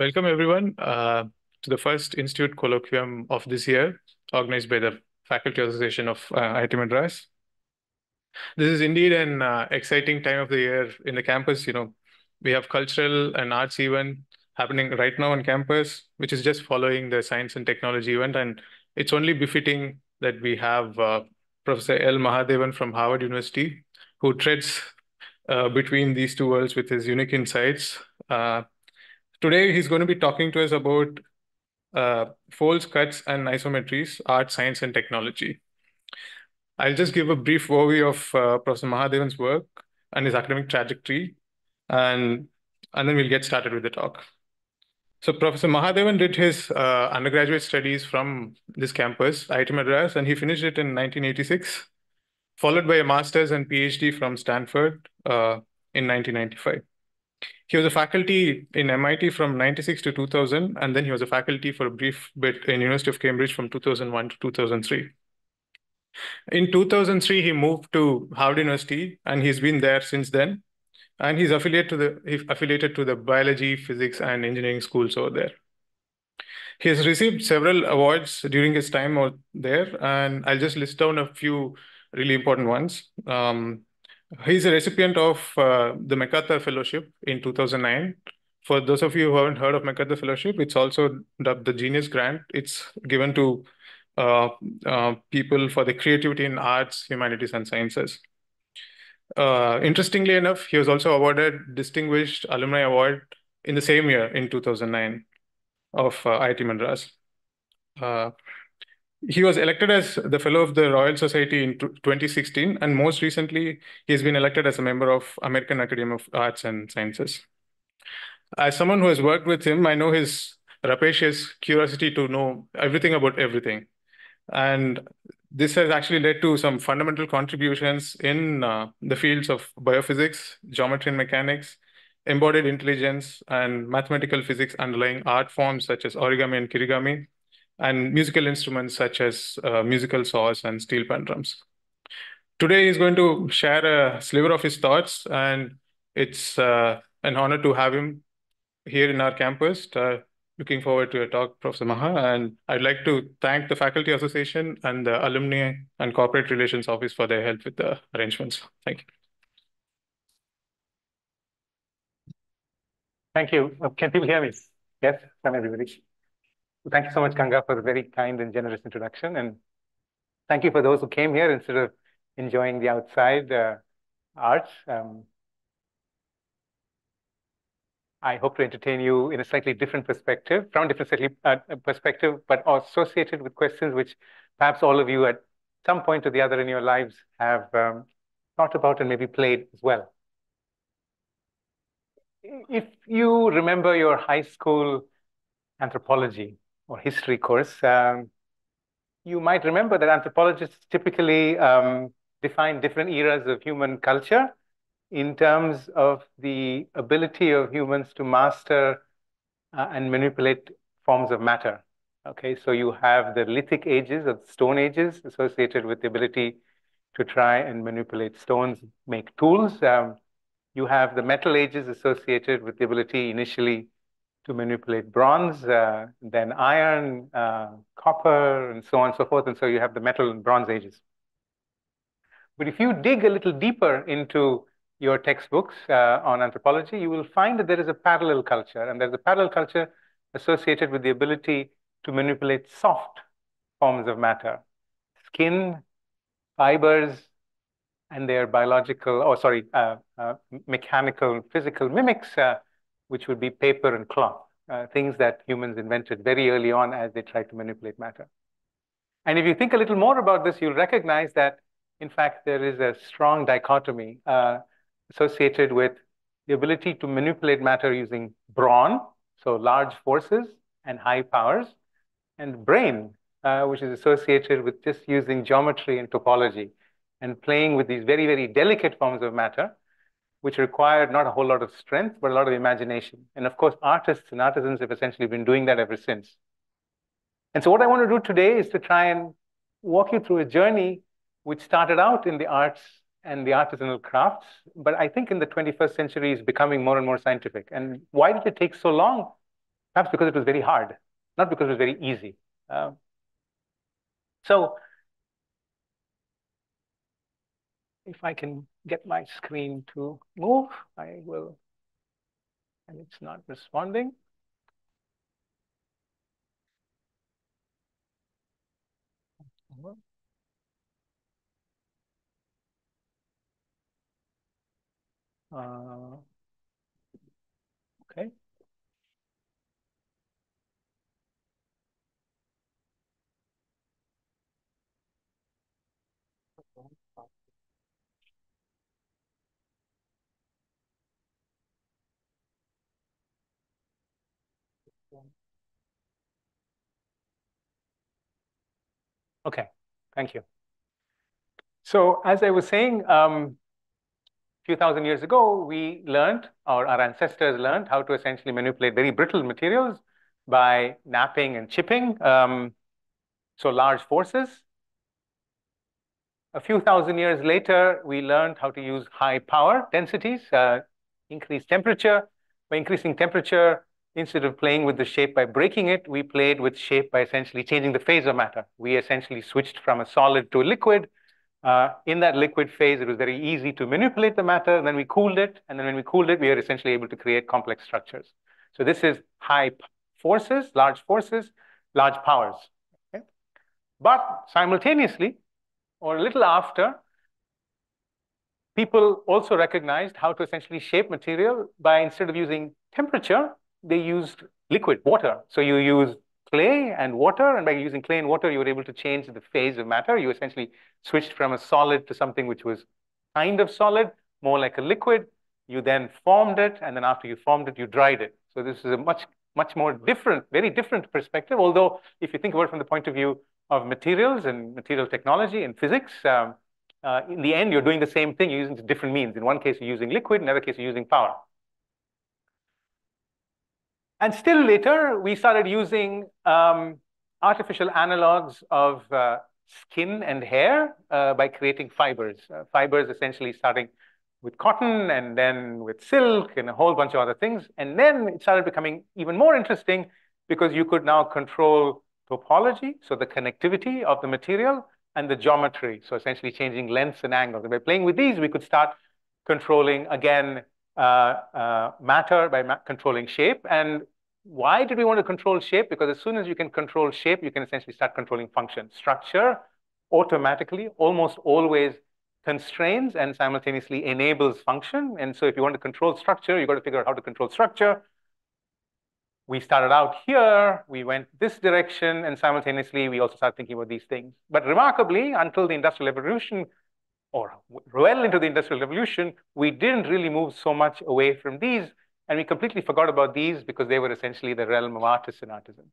Welcome, everyone, uh, to the first Institute Colloquium of this year, organized by the Faculty Association of uh, IIT Madras. This is indeed an uh, exciting time of the year in the campus. You know, we have cultural and arts event happening right now on campus, which is just following the science and technology event. And it's only befitting that we have uh, Professor L. Mahadevan from Harvard University, who treads uh, between these two worlds with his unique insights. Uh, today, he's going to be talking to us about uh, folds, cuts, and isometries, art, science, and technology. I'll just give a brief overview of uh, Professor Mahadevan's work and his academic trajectory, and, and then we'll get started with the talk. So Professor Mahadevan did his uh, undergraduate studies from this campus, IIT Madras, and he finished it in 1986, followed by a master's and PhD from Stanford uh, in 1995. He was a faculty in MIT from 96 to 2000, and then he was a faculty for a brief bit in University of Cambridge from 2001 to 2003. In 2003, he moved to Harvard University, and he's been there since then and he's affiliated to the he's affiliated to the biology, physics, and engineering schools over there. He has received several awards during his time out there, and I'll just list down a few really important ones. Um, he's a recipient of uh, the MacArthur Fellowship in 2009. For those of you who haven't heard of MacArthur Fellowship, it's also dubbed the Genius Grant. It's given to uh, uh, people for the creativity in arts, humanities, and sciences. Uh, interestingly enough, he was also awarded Distinguished Alumni Award in the same year in 2009 of uh, IIT Madras. He was elected as the Fellow of the Royal Society in 2016, and most recently, he's been elected as a member of American Academy of Arts and Sciences. As someone who has worked with him, I know his rapacious curiosity to know everything about everything. And this has actually led to some fundamental contributions in uh, the fields of biophysics, geometry and mechanics, embodied intelligence, and mathematical physics underlying art forms such as origami and kirigami, and musical instruments such as uh, musical saws and steel pan drums. Today, he's going to share a sliver of his thoughts, and it's uh, an honor to have him here in our campus. Uh, looking forward to your talk, Professor Maha. And I'd like to thank the Faculty Association and the Alumni and Corporate Relations Office for their help with the arrangements. Thank you. Thank you. Can people hear me? Yes, from everybody. Thank you so much, Ganga, for a very kind and generous introduction. And thank you for those who came here instead of enjoying the outside uh, arts. Um, I hope to entertain you in a slightly different perspective, from a different uh, perspective, but associated with questions which perhaps all of you at some point or the other in your lives have um, thought about and maybe played as well. If you remember your high school anthropology or history course, um, you might remember that anthropologists typically um, define different eras of human culture in terms of the ability of humans to master uh, and manipulate forms of matter. Okay, so you have the lithic ages or stone ages associated with the ability to try and manipulate stones, make tools. Um, you have the metal ages associated with the ability initially to manipulate bronze, uh, then iron, uh, copper, and so on and so forth. And so you have the metal and bronze ages. But if you dig a little deeper into your textbooks uh, on anthropology, you will find that there is a parallel culture, and there's a parallel culture associated with the ability to manipulate soft forms of matter, skin, fibers, and their biological, oh, sorry, uh, uh, mechanical, physical mimics, uh, which would be paper and cloth, uh, things that humans invented very early on as they tried to manipulate matter. And if you think a little more about this, you'll recognize that, in fact, there is a strong dichotomy uh, associated with the ability to manipulate matter using brawn, so large forces and high powers, and brain, uh, which is associated with just using geometry and topology and playing with these very, very delicate forms of matter, which required not a whole lot of strength, but a lot of imagination. And of course, artists and artisans have essentially been doing that ever since. And so what I want to do today is to try and walk you through a journey which started out in the arts and the artisanal crafts, but I think in the 21st century is becoming more and more scientific. And why did it take so long? perhaps because it was very hard, not because it was very easy. Uh, so if I can get my screen to move, I will, and it's not responding. Uh, okay. Okay, thank you. So as I was saying, um, a few thousand years ago, we learned, or our ancestors learned, how to essentially manipulate very brittle materials by knapping and chipping, um, so large forces. A few thousand years later, we learned how to use high power densities, uh, increase temperature. By increasing temperature, instead of playing with the shape by breaking it, we played with shape by essentially changing the phase of matter. We essentially switched from a solid to a liquid. Uh, in that liquid phase, it was very easy to manipulate the matter. Then we cooled it. And then when we cooled it, we were essentially able to create complex structures. So this is high forces, large forces, large powers. Okay? But simultaneously, or a little after, people also recognized how to essentially shape material by instead of using temperature, they used liquid water. So you use clay and water, and by using clay and water, you were able to change the phase of matter. You essentially switched from a solid to something which was kind of solid, more like a liquid. You then formed it, and then after you formed it, you dried it. So this is a much, much more different, very different perspective. Although, if you think about it from the point of view of materials and material technology and physics, um, uh, in the end, you're doing the same thing, you're using different means. In one case, you're using liquid, in another case, you're using power. And still later, we started using um, artificial analogs of uh, skin and hair uh, by creating fibers. Uh, fibers essentially starting with cotton and then with silk and a whole bunch of other things. And then it started becoming even more interesting because you could now control topology, so the connectivity of the material, and the geometry, so essentially changing lengths and angles. And by playing with these, we could start controlling, again, Uh, uh, matter by ma controlling shape. And why did we want to control shape? Because as soon as you can control shape, you can essentially start controlling function. Structure automatically, almost always constrains and simultaneously enables function. And so if you want to control structure, you've got to figure out how to control structure. We started out here, we went this direction, and simultaneously we also started thinking about these things. But remarkably, until the Industrial Revolution, or well into the Industrial Revolution, we didn't really move so much away from these, and we completely forgot about these because they were essentially the realm of artists and artisans.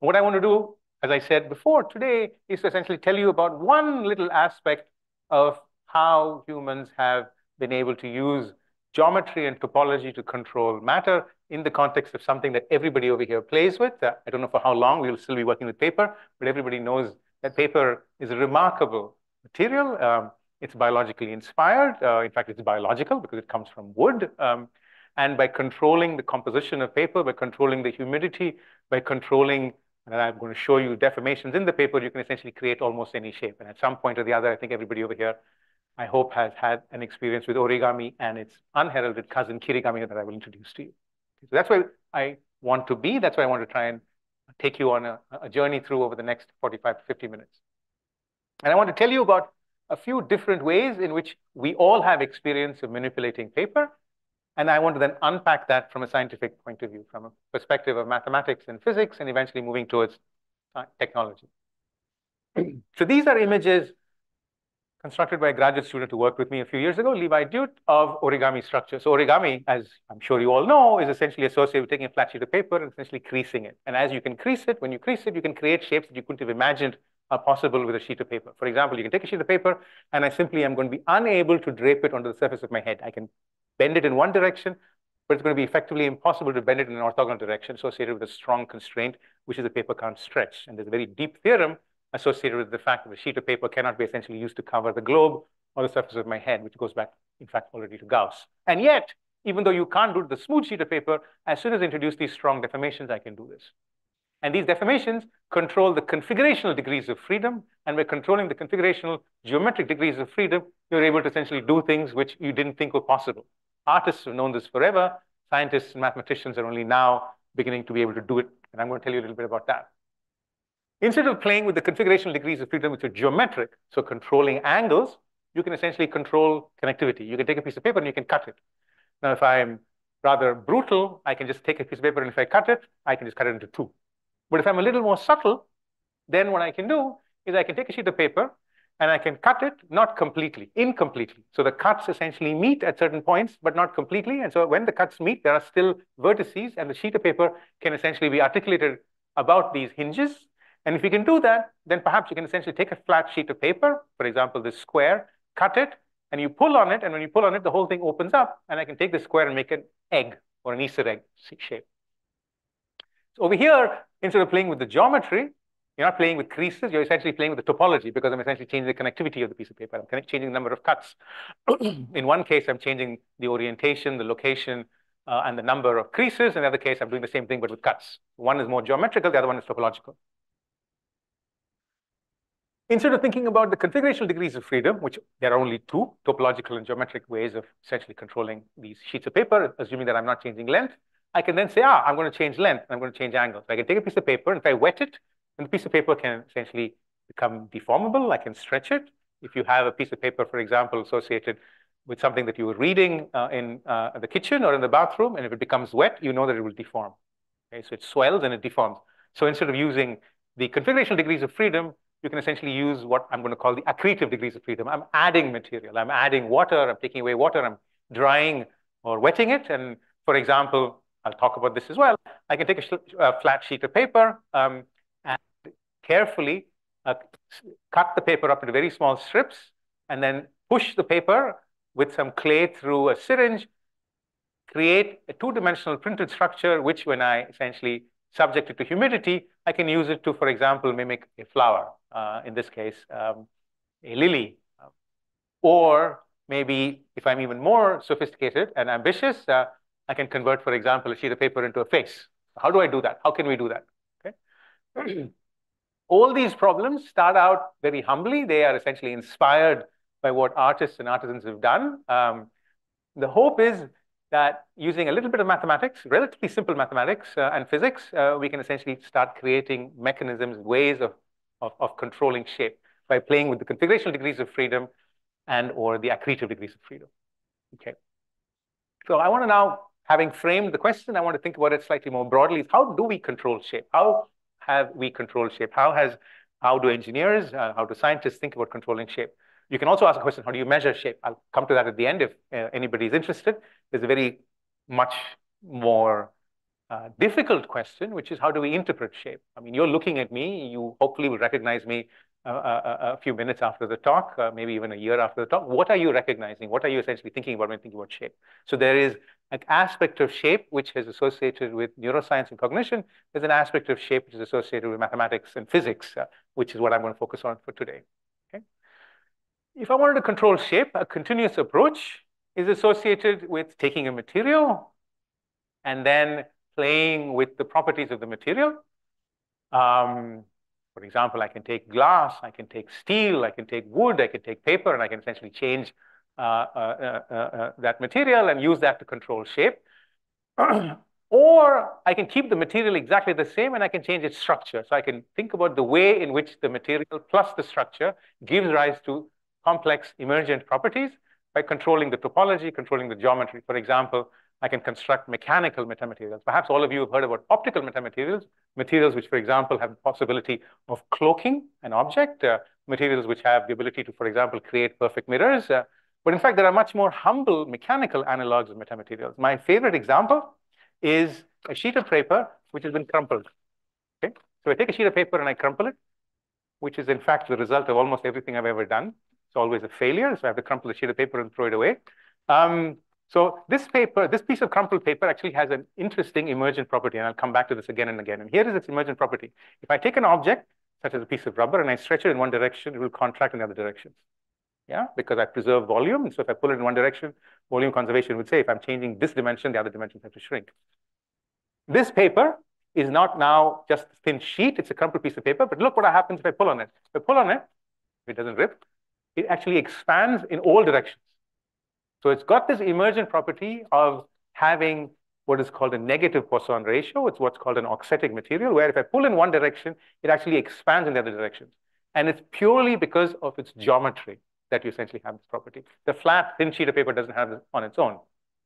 What I want to do, as I said before today, is to essentially tell you about one little aspect of how humans have been able to use geometry and topology to control matter in the context of something that everybody over here plays with. Uh, I don't know for how long we'll still be working with paper, but everybody knows that paper is remarkable material. Um, it's biologically inspired. Uh, in fact, it's biological because it comes from wood. Um, and by controlling the composition of paper, by controlling the humidity, by controlling, and I'm going to show you deformations in the paper, you can essentially create almost any shape. And at some point or the other, I think everybody over here I hope has had an experience with origami and its unheralded cousin kirigami that I will introduce to you. So that's where I want to be. That's why I want to try and take you on a, a journey through over the next 45 to 50 minutes. And I want to tell you about a few different ways in which we all have experience of manipulating paper. And I want to then unpack that from a scientific point of view, from a perspective of mathematics and physics, and eventually moving towards technology. so these are images constructed by a graduate student who worked with me a few years ago, Levi Dudte, of origami structure. So origami, as I'm sure you all know, is essentially associated with taking a flat sheet of paper and essentially creasing it. And as you can crease it, when you crease it, you can create shapes that you couldn't have imagined are possible with a sheet of paper. For example, you can take a sheet of paper and I simply am going to be unable to drape it onto the surface of my head. I can bend it in one direction, but it's going to be effectively impossible to bend it in an orthogonal direction associated with a strong constraint, which is the paper can't stretch. And there's a very deep theorem associated with the fact that a sheet of paper cannot be essentially used to cover the globe or the surface of my head, which goes back, in fact, already to Gauss. And yet, even though you can't do the smooth sheet of paper, as soon as I introduce these strong deformations, I can do this. And these deformations control the configurational degrees of freedom. And by controlling the configurational geometric degrees of freedom, you're able to essentially do things which you didn't think were possible. Artists have known this forever. Scientists and mathematicians are only now beginning to be able to do it. And I'm going to tell you a little bit about that. Instead of playing with the configurational degrees of freedom, which are geometric, so controlling angles, you can essentially control connectivity. You can take a piece of paper and you can cut it. Now, if I'm rather brutal, I can just take a piece of paper and if I cut it, I can just cut it into two. But if I'm a little more subtle, then what I can do is I can take a sheet of paper and I can cut it, not completely, incompletely. So the cuts essentially meet at certain points, but not completely. And so when the cuts meet, there are still vertices and the sheet of paper can essentially be articulated about these hinges. And if you can do that, then perhaps you can essentially take a flat sheet of paper, for example, this square, cut it, and you pull on it. And when you pull on it, the whole thing opens up. And I can take the square and make an egg or an Easter egg shape. So over here, instead of playing with the geometry, you're not playing with creases, you're essentially playing with the topology because I'm essentially changing the connectivity of the piece of paper. I'm changing the number of cuts. in one case, I'm changing the orientation, the location, uh, and the number of creases. In the other case, I'm doing the same thing, but with cuts. One is more geometrical, the other one is topological. Instead of thinking about the configurational degrees of freedom, which there are only two topological and geometric ways of essentially controlling these sheets of paper, assuming that I'm not changing length, I can then say, ah, I'm going to change length, I'm going to change angle. So I can take a piece of paper, and if I wet it, then the piece of paper can essentially become deformable. I can stretch it. If you have a piece of paper, for example, associated with something that you were reading uh, in uh, the kitchen or in the bathroom, and if it becomes wet, you know that it will deform. Okay, so it swells and it deforms. So instead of using the configuration degrees of freedom, you can essentially use what I'm going to call the accretive degrees of freedom. I'm adding material. I'm adding water. I'm taking away water. I'm drying or wetting it. And for example, I'll talk about this as well. I can take a, a flat sheet of paper um, and carefully uh, cut the paper up into very small strips and then push the paper with some clay through a syringe, create a two-dimensional printed structure, which when I essentially subject it to humidity, I can use it to, for example, mimic a flower, uh, in this case, um, a lily. Or maybe if I'm even more sophisticated and ambitious, uh, I can convert, for example, a sheet of paper into a face. How do I do that? How can we do that? Okay. All these problems start out very humbly. They are essentially inspired by what artists and artisans have done. Um, the hope is that using a little bit of mathematics, relatively simple mathematics uh, and physics, uh, we can essentially start creating mechanisms, ways of, of, of, controlling shape by playing with the configurational degrees of freedom and or the accretive degrees of freedom. Okay. So I want to now having framed the question, I want to think about it slightly more broadly. How do we control shape? How have we controlled shape? How has how do engineers, uh, how do scientists think about controlling shape? You can also ask a question, how do you measure shape? I'll come to that at the end if uh, anybody is interested. There's a very much more uh, difficult question, which is how do we interpret shape? I mean, you're looking at me, you hopefully will recognize me a, a, a few minutes after the talk, uh, maybe even a year after the talk. What are you recognizing? What are you essentially thinking about when thinking about shape? So there is an aspect of shape which is associated with neuroscience and cognition. There's an aspect of shape which is associated with mathematics and physics, uh, which is what I'm going to focus on for today. Okay. If I wanted to control shape, a continuous approach is associated with taking a material and then playing with the properties of the material. Um, for example, I can take glass, I can take steel, I can take wood, I can take paper, and I can essentially change Uh, uh, uh, that material and use that to control shape. or I can keep the material exactly the same and I can change its structure. So I can think about the way in which the material plus the structure gives rise to complex emergent properties by controlling the topology, controlling the geometry. For example, I can construct mechanical metamaterials. Perhaps all of you have heard about optical metamaterials, materials which, for example, have the possibility of cloaking an object, uh, materials which have the ability to, for example, create perfect mirrors, uh, but in fact, there are much more humble mechanical analogs of metamaterials. My favorite example is a sheet of paper which has been crumpled. Okay? So I take a sheet of paper and I crumple it, which is in fact the result of almost everything I've ever done. It's always a failure, so I have to crumple the sheet of paper and throw it away. Um, so this paper, this piece of crumpled paper actually has an interesting emergent property, and I'll come back to this again and again. And here is its emergent property. If I take an object, such as a piece of rubber, and I stretch it in one direction, it will contract in the other direction. Yeah, because I preserve volume. So if I pull it in one direction, volume conservation would say if I'm changing this dimension, the other dimensions have to shrink. This paper is not now just a thin sheet, it's a crumpled piece of paper, but look what happens if I pull on it. If I pull on it, it doesn't rip, it actually expands in all directions. So it's got this emergent property of having what is called a negative Poisson ratio. It's what's called an auxetic material, where if I pull in one direction, it actually expands in the other direction. And it's purely because of its geometry that you essentially have this property. The flat, thin sheet of paper doesn't have this on its own.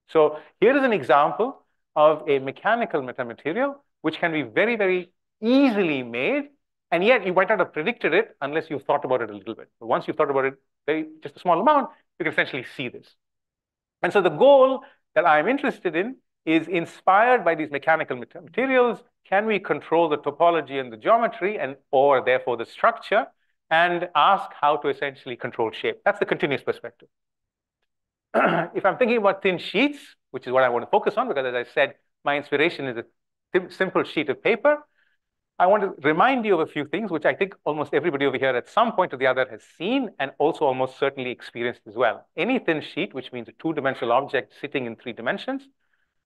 So here is an example of a mechanical metamaterial, which can be very, very easily made. And yet you might not have predicted it unless you've thought about it a little bit. But once you've thought about it very, just a small amount, you can essentially see this. And so the goal that I'm interested in is inspired by these mechanical materials. Can we control the topology and the geometry and or therefore the structure and ask how to essentially control shape. That's the continuous perspective. if I'm thinking about thin sheets, which is what I want to focus on, because as I said, my inspiration is a simple sheet of paper, I want to remind you of a few things, which I think almost everybody over here at some point or the other has seen and also almost certainly experienced as well. Any thin sheet, which means a two-dimensional object sitting in three dimensions,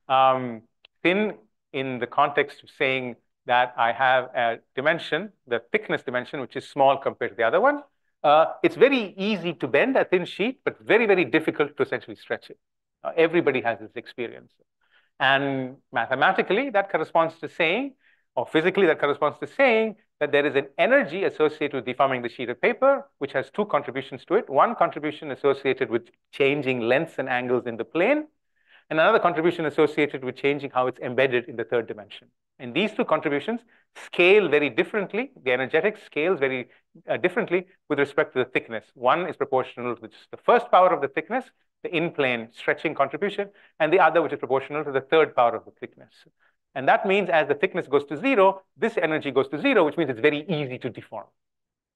um, thin in the context of saying that I have a dimension, the thickness dimension, which is small compared to the other one. Uh, it's very easy to bend a thin sheet, but very, very difficult to essentially stretch it. Uh, everybody has this experience. And mathematically, that corresponds to saying, or physically, that corresponds to saying that there is an energy associated with deforming the sheet of paper, which has two contributions to it. One contribution associated with changing lengths and angles in the plane, and another contribution associated with changing how it's embedded in the third dimension. And these two contributions scale very differently. The energetics scales very uh, differently with respect to the thickness. One is proportional to just the first power of the thickness, the in-plane stretching contribution, and the other which is proportional to the third power of the thickness. And that means as the thickness goes to zero, this energy goes to zero, which means it's very easy to deform.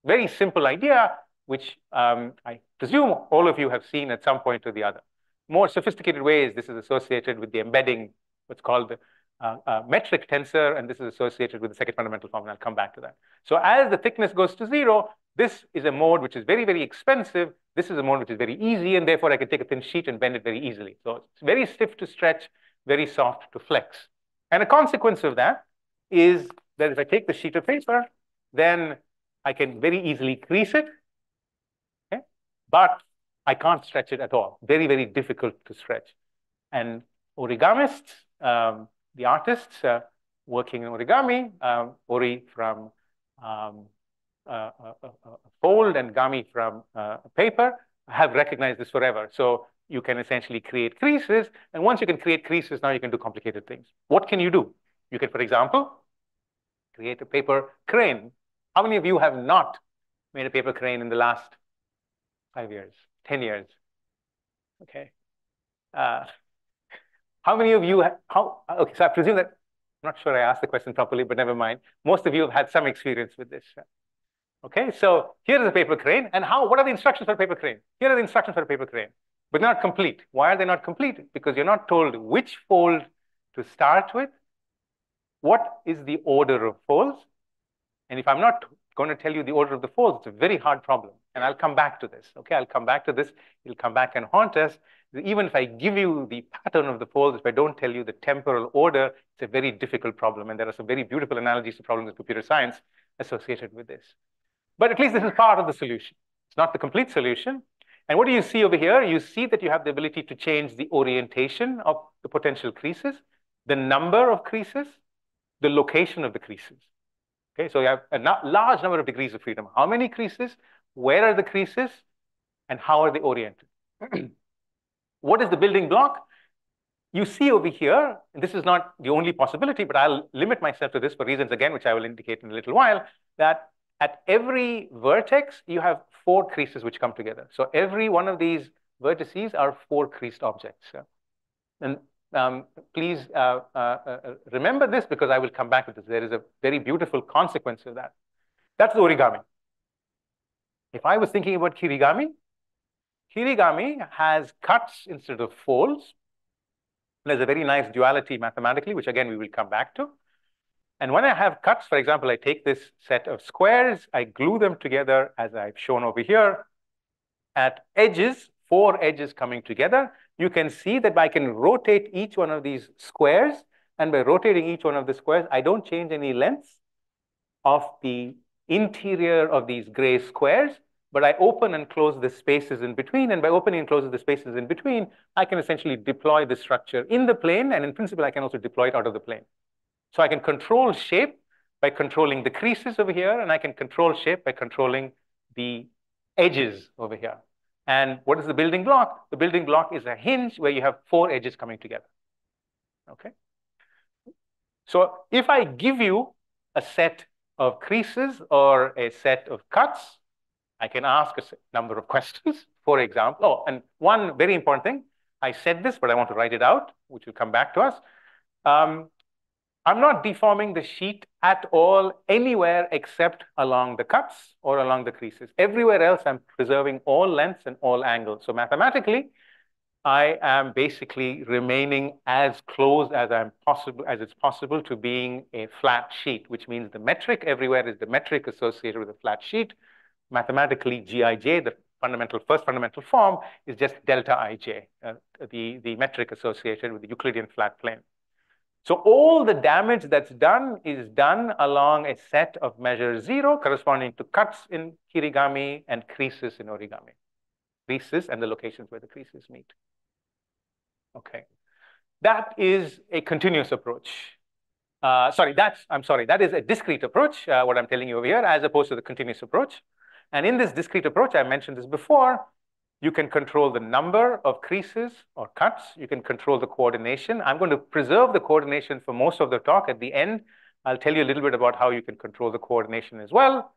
Very simple idea, which um, I presume all of you have seen at some point or the other. More sophisticated ways, this is associated with the embedding, what's called the uh, uh, metric tensor, and this is associated with the second fundamental form, and I'll come back to that. So as the thickness goes to zero, this is a mode which is very, very expensive. This is a mode which is very easy, and therefore I can take a thin sheet and bend it very easily. So it's very stiff to stretch, very soft to flex. And a consequence of that is that if I take the sheet of paper, then I can very easily crease it, okay? but I can't stretch it at all. Very, very difficult to stretch. And origamists um, the artists uh, working in origami, um, Ori from um, uh, uh, uh, uh fold and Gami from paper, have recognized this forever. So you can essentially create creases. And once you can create creases, now you can do complicated things. What can you do? You can, for example, create a paper crane. How many of you have not made a paper crane in the last five years, 10 years? Okay. Uh, how many of you, how, okay, so I presume that, I'm not sure I asked the question properly, but never mind. Most of you have had some experience with this. Okay, so here is a paper crane. And how, what are the instructions for a paper crane? Here are the instructions for a paper crane, but they're not complete. Why are they not complete? Because you're not told which fold to start with, what is the order of folds. And if I'm not going to tell you the order of the folds, it's a very hard problem. And I'll come back to this. Okay, I'll come back to this. It'll come back and haunt us even if I give you the pattern of the folds, if I don't tell you the temporal order, it's a very difficult problem. And there are some very beautiful analogies to problems of computer science associated with this. But at least this is part of the solution. It's not the complete solution. And what do you see over here? You see that you have the ability to change the orientation of the potential creases, the number of creases, the location of the creases. Okay, so you have a large number of degrees of freedom. How many creases? Where are the creases? And how are they oriented? What is the building block? You see over here, and this is not the only possibility, but I'll limit myself to this for reasons, again, which I will indicate in a little while, that at every vertex, you have four creases which come together. So every one of these vertices are four creased objects. And um, please uh, uh, uh, remember this because I will come back to this. There is a very beautiful consequence of that. That's origami. If I was thinking about kirigami, Kirigami has cuts instead of folds. There's a very nice duality mathematically, which again, we will come back to. And when I have cuts, for example, I take this set of squares, I glue them together as I've shown over here. at edges, four edges coming together, you can see that I can rotate each one of these squares. And by rotating each one of the squares, I don't change any lengths of the interior of these gray squares, but I open and close the spaces in between. And by opening and closing the spaces in between, I can essentially deploy the structure in the plane. And in principle, I can also deploy it out of the plane. So I can control shape by controlling the creases over here, and I can control shape by controlling the edges over here. And what is the building block? The building block is a hinge where you have four edges coming together. Okay. So if I give you a set of creases or a set of cuts, I can ask a number of questions, for example. Oh, and one very important thing, I said this, but I want to write it out, which will come back to us. Um, I'm not deforming the sheet at all anywhere except along the cuts or along the creases. Everywhere else, I'm preserving all lengths and all angles. So mathematically, I am basically remaining as close as I'm possible as it's possible to being a flat sheet, which means the metric everywhere is the metric associated with a flat sheet mathematically Gij, the fundamental first fundamental form, is just delta ij, uh, the, the metric associated with the Euclidean flat plane. So all the damage that's done is done along a set of measures zero corresponding to cuts in kirigami and creases in origami. Creases and the locations where the creases meet. Okay. That is a continuous approach. Uh, sorry, that's, I'm sorry, that is a discrete approach, uh, what I'm telling you over here, as opposed to the continuous approach. And in this discrete approach, I mentioned this before, you can control the number of creases or cuts. You can control the coordination. I'm going to preserve the coordination for most of the talk. At the end, I'll tell you a little bit about how you can control the coordination as well.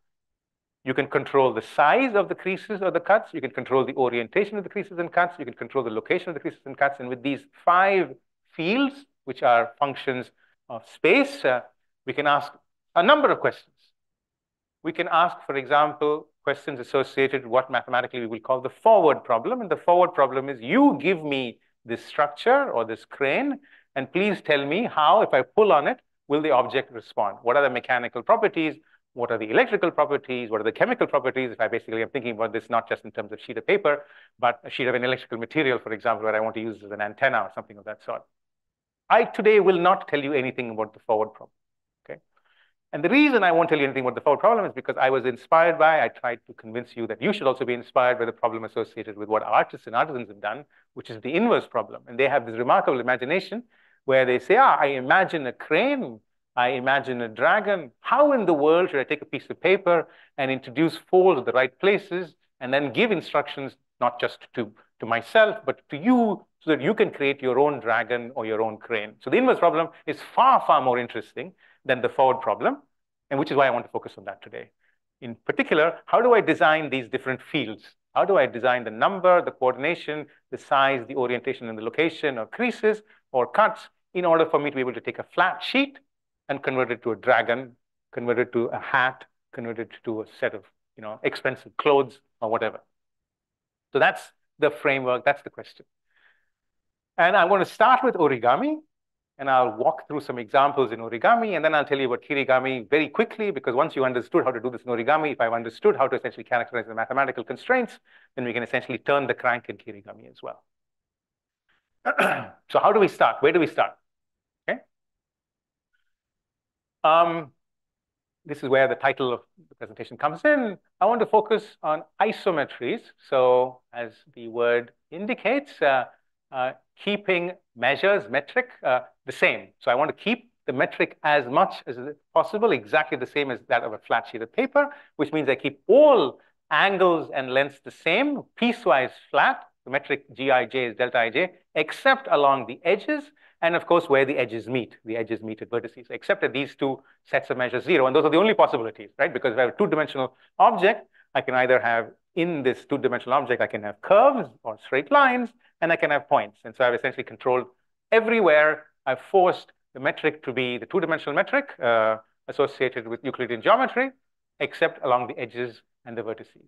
You can control the size of the creases or the cuts. You can control the orientation of the creases and cuts. You can control the location of the creases and cuts. And with these five fields, which are functions of space, uh, we can ask a number of questions. We can ask, for example, questions associated with what mathematically we will call the forward problem. And the forward problem is you give me this structure or this crane, and please tell me how, if I pull on it, will the object respond? What are the mechanical properties? What are the electrical properties? What are the chemical properties? If I basically am thinking about this not just in terms of sheet of paper, but a sheet of an electrical material, for example, where I want to use as an antenna or something of that sort. I today will not tell you anything about the forward problem. And the reason I won't tell you anything about the forward problem is because I was inspired by, I tried to convince you that you should also be inspired by the problem associated with what artists and artisans have done, which is the inverse problem. And they have this remarkable imagination where they say, ah, I imagine a crane, I imagine a dragon. How in the world should I take a piece of paper and introduce folds at the right places and then give instructions not just to, to myself, but to you so that you can create your own dragon or your own crane. So the inverse problem is far, far more interesting than the forward problem, and which is why I want to focus on that today. In particular, how do I design these different fields? How do I design the number, the coordination, the size, the orientation, and the location of creases or cuts in order for me to be able to take a flat sheet and convert it to a dragon, convert it to a hat, convert it to a set of you know, expensive clothes or whatever. So that's the framework, that's the question. And I'm going to start with origami and I'll walk through some examples in origami, and then I'll tell you about kirigami very quickly, because once you understood how to do this in origami, if I've understood how to essentially characterize the mathematical constraints, then we can essentially turn the crank in kirigami as well. so how do we start? Where do we start? Okay. Um, this is where the title of the presentation comes in. I want to focus on isometries. So as the word indicates, uh, uh, keeping measures, metric, uh, the same. So I want to keep the metric as much as possible, exactly the same as that of a flat sheet of paper, which means I keep all angles and lengths the same, piecewise flat. The metric Gij is delta ij, except along the edges, and of course, where the edges meet. The edges meet at vertices, except at these two sets of measures zero. And those are the only possibilities, right? Because if I have a two-dimensional object, I can either have in this two-dimensional object, I can have curves or straight lines, and I can have points. And so I've essentially controlled everywhere. I've forced the metric to be the two-dimensional metric uh, associated with Euclidean geometry, except along the edges and the vertices.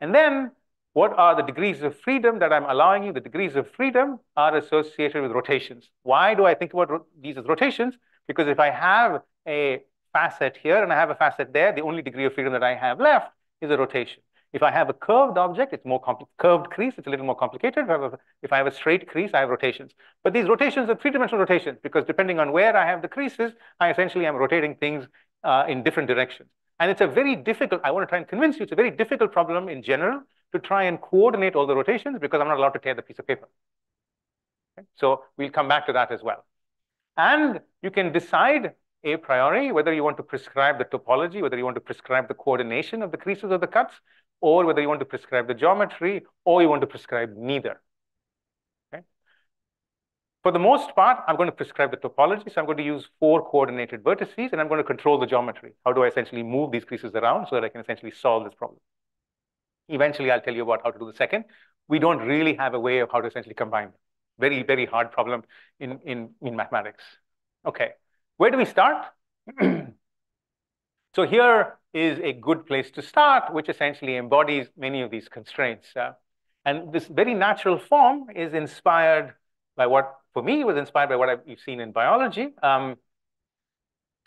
And then what are the degrees of freedom that I'm allowing you? The degrees of freedom are associated with rotations. Why do I think about these as rotations? Because if I have a facet here and I have a facet there, the only degree of freedom that I have left is a rotation. If I have a curved object, it's more curved crease, it's a little more complicated. If if I have a straight crease, I have rotations. But these rotations are three-dimensional rotations because depending on where I have the creases, I essentially am rotating things uh, in different directions. And it's a very difficult, I want to try and convince you, it's a very difficult problem in general to try and coordinate all the rotations because I'm not allowed to tear the piece of paper. Okay? So we'll come back to that as well. And you can decide a priori whether you want to prescribe the topology, whether you want to prescribe the coordination of the creases or the cuts, or whether you want to prescribe the geometry, or you want to prescribe neither. Okay? For the most part, I'm going to prescribe the topology. So I'm going to use four coordinated vertices, and I'm going to control the geometry. How do I essentially move these creases around so that I can essentially solve this problem? Eventually, I'll tell you about how to do the second. We don't really have a way of how to essentially combine. Very, very hard problem in, in, in mathematics. Okay, where do we start? so here is a good place to start, which essentially embodies many of these constraints. Uh, and this very natural form is inspired by what, for me, was inspired by what I've seen in biology. Um,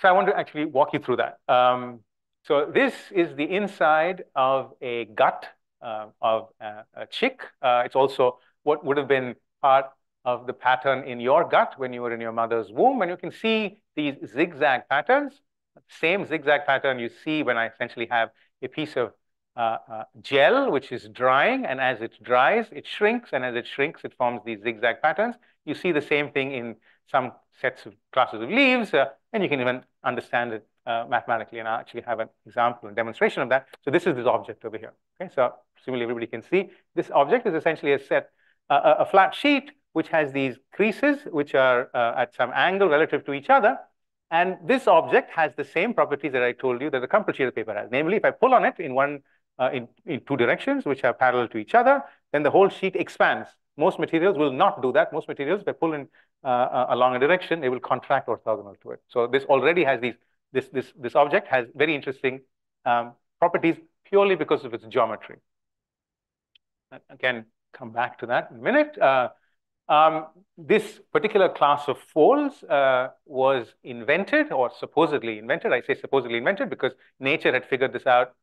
so I want to actually walk you through that. Um, so this is the inside of a gut uh, of a, a chick. Uh, it's also what would have been part of the pattern in your gut when you were in your mother's womb. And you can see these zigzag patterns, same zigzag pattern you see when I essentially have a piece of uh, uh, gel, which is drying. And as it dries, it shrinks. And as it shrinks, it forms these zigzag patterns. You see the same thing in some sets of classes of leaves. Uh, and you can even understand it uh, mathematically. And I actually have an example and demonstration of that. So this is this object over here. Okay, so presumably everybody can see. This object is essentially a set, a flat sheet which has these creases, which are uh, at some angle relative to each other. And this object has the same properties that I told you that the of paper has. Namely, if I pull on it in one, uh, in, in two directions, which are parallel to each other, then the whole sheet expands. Most materials will not do that. Most materials, if I pull in uh, uh along a direction, they will contract orthogonal to it. So this already has these, this, this, this object has very interesting um, properties purely because of its geometry. Again, come back to that in a minute. Um, this particular class of folds uh, was invented or supposedly invented. I say supposedly invented because nature had figured this out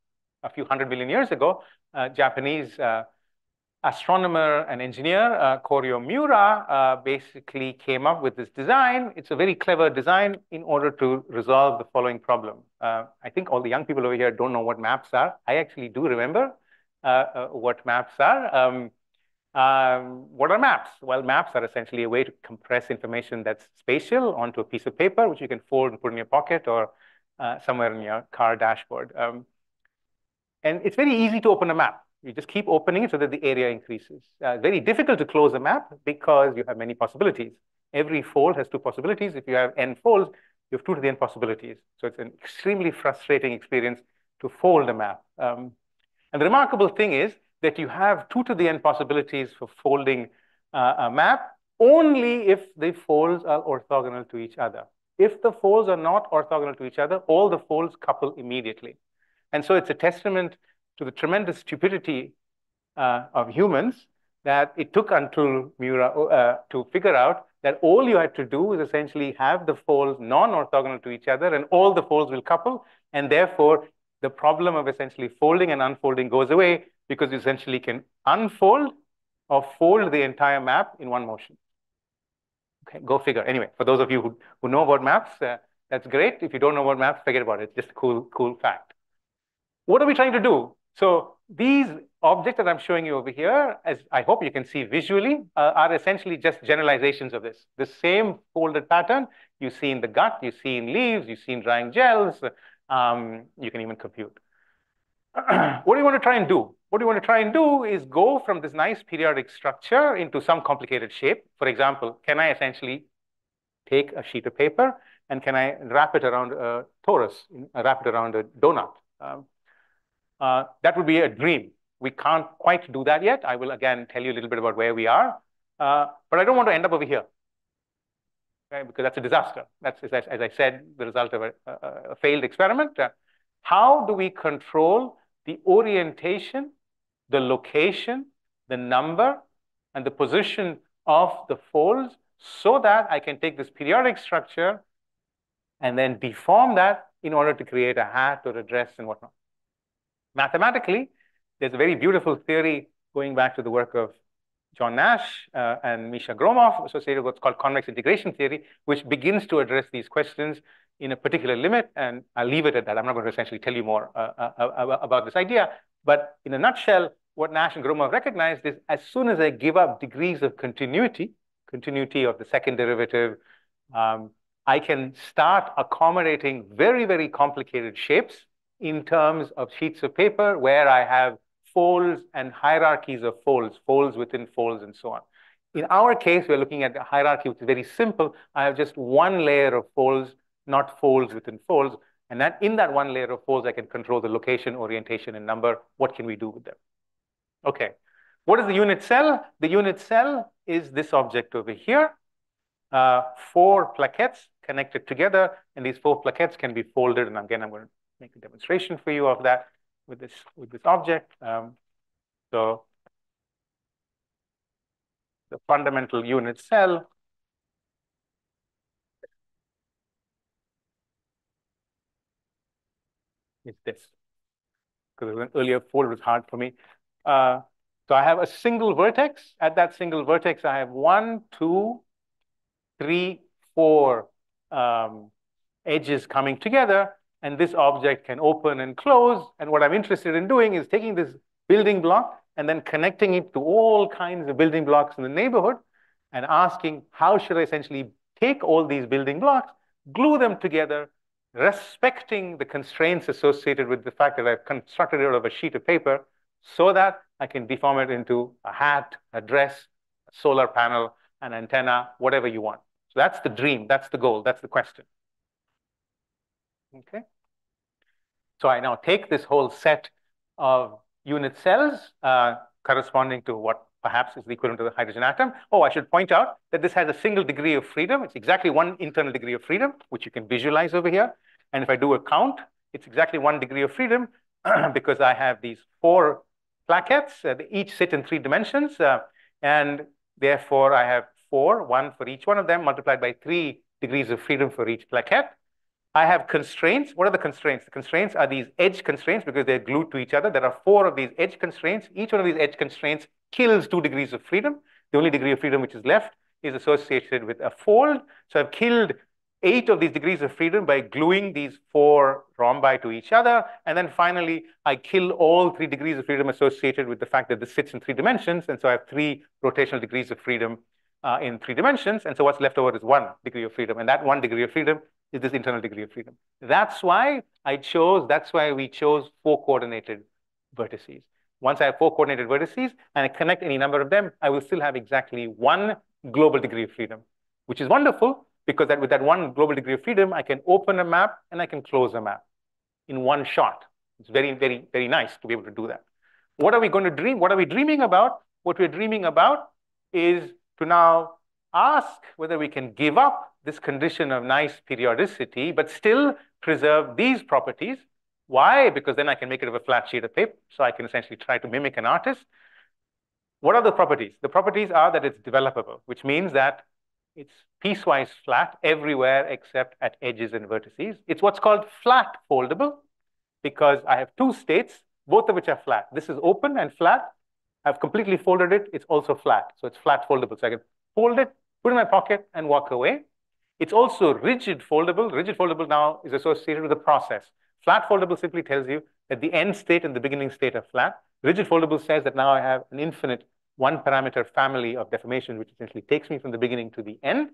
a few hundred million years ago. Uh, Japanese uh, astronomer and engineer uh, Koryo Miura uh, basically came up with this design. It's a very clever design in order to resolve the following problem. Uh, I think all the young people over here don't know what maps are. I actually do remember what maps are. Um, um, what are maps? Well, maps are essentially a way to compress information that's spatial onto a piece of paper, which you can fold and put in your pocket or uh, somewhere in your car dashboard. Um, and it's very easy to open a map. You just keep opening it so that the area increases. Uh, very difficult to close a map because you have many possibilities. Every fold has two possibilities. If you have n folds, you have two to the n possibilities. So it's an extremely frustrating experience to fold a map. Um, and the remarkable thing is that you have two to the n possibilities for folding uh, a map only if the folds are orthogonal to each other. If the folds are not orthogonal to each other, all the folds couple immediately. And so it's a testament to the tremendous stupidity uh, of humans that it took until Miura uh, to figure out that all you had to do is essentially have the folds non-orthogonal to each other and all the folds will couple. And therefore, the problem of essentially folding and unfolding goes away because you essentially can unfold or fold the entire map in one motion. Okay, go figure. Anyway, for those of you who, who know about maps, uh, that's great. If you don't know about maps, forget about it. Just a cool, cool fact. What are we trying to do? So these objects that I'm showing you over here, as I hope you can see visually, uh, are essentially just generalizations of this. The same folded pattern you see in the gut, you see in leaves, you see in drying gels, um, you can even compute. what do you want to try and do? What do you want to try and do is go from this nice periodic structure into some complicated shape. For example, can I essentially take a sheet of paper and can I wrap it around a torus, uh, wrap it around a donut? Um, uh, that would be a dream. We can't quite do that yet. I will again tell you a little bit about where we are. Uh, but I don't want to end up over here. Okay, because that's a disaster. That's, as I, as I said, the result of a, a, a failed experiment. Uh, how do we control the orientation the location, the number, and the position of the folds so that I can take this periodic structure and then deform that in order to create a hat or a dress and whatnot. Mathematically, There's a very beautiful theory going back to the work of John Nash uh, and Misha Gromov associated with what's called convex integration theory, which begins to address these questions in a particular limit. And I'll leave it at that. I'm not going to essentially tell you more uh, uh, uh about this idea. But in a nutshell, what Nash and Gromov recognized is as soon as I give up degrees of continuity, continuity of the second derivative, um, I can start accommodating very, very complicated shapes in terms of sheets of paper where I have folds and hierarchies of folds, folds within folds, and so on. In our case, we're looking at a hierarchy which is very simple. I have just one layer of folds, not folds within folds. And that in that one layer of folds, I can control the location, orientation, and number. What can we do with them? Okay. What is the unit cell? The unit cell is this object over here. Uh, four plaquettes connected together, and these four plaquettes can be folded. And again, I'm going to make a demonstration for you of that with this with this object. Um, so the fundamental unit cell is this. Because an earlier fold was hard for me. Uh, so I have a single vertex. At that single vertex, I have one, two, three, four um, edges coming together and this object can open and close. And what I'm interested in doing is taking this building block and then connecting it to all kinds of building blocks in the neighborhood and asking how should I essentially take all these building blocks, glue them together, respecting the constraints associated with the fact that I've constructed it out of a sheet of paper so that I can deform it into a hat, a dress, a solar panel, an antenna, whatever you want. So that's the dream, that's the goal, that's the question. Okay. So I now take this whole set of unit cells uh, corresponding to what perhaps is the equivalent to the hydrogen atom. Oh, I should point out that this has a single degree of freedom. It's exactly one internal degree of freedom, which you can visualize over here. And if I do a count, it's exactly one degree of freedom because I have these four plaquettes. Uh, they each sit in three dimensions. Uh, and therefore, I have four, one for each one of them, multiplied by three degrees of freedom for each plaquette. I have constraints. What are the constraints? The constraints are these edge constraints because they're glued to each other. There are four of these edge constraints. Each one of these edge constraints kills two degrees of freedom. The only degree of freedom which is left is associated with a fold. So I've killed eight of these degrees of freedom by gluing these four rhombi to each other. And then finally, I kill all three degrees of freedom associated with the fact that this sits in three dimensions. And so I have three rotational degrees of freedom uh, in three dimensions. And so what's left over is one degree of freedom. And that one degree of freedom is this internal degree of freedom. That's why I chose, that's why we chose four coordinated vertices. Once I have four coordinated vertices and I connect any number of them, I will still have exactly one global degree of freedom, which is wonderful because that with that one global degree of freedom, I can open a map and I can close a map in one shot. It's very, very, very nice to be able to do that. What are we going to dream? What are we dreaming about? What we're dreaming about is to now ask whether we can give up this condition of nice periodicity, but still preserve these properties. Why? Because then I can make it of a flat sheet of paper. So I can essentially try to mimic an artist. What are the properties? The properties are that it's developable, which means that it's piecewise flat everywhere except at edges and vertices. It's what's called flat foldable because I have two states, both of which are flat. This is open and flat. I've completely folded it. It's also flat. So it's flat foldable. So I can fold it, put it in my pocket, and walk away. It's also rigid foldable. Rigid foldable now is associated with the process. Flat foldable simply tells you that the end state and the beginning state are flat. Rigid foldable says that now I have an infinite one parameter family of deformation, which essentially takes me from the beginning to the end.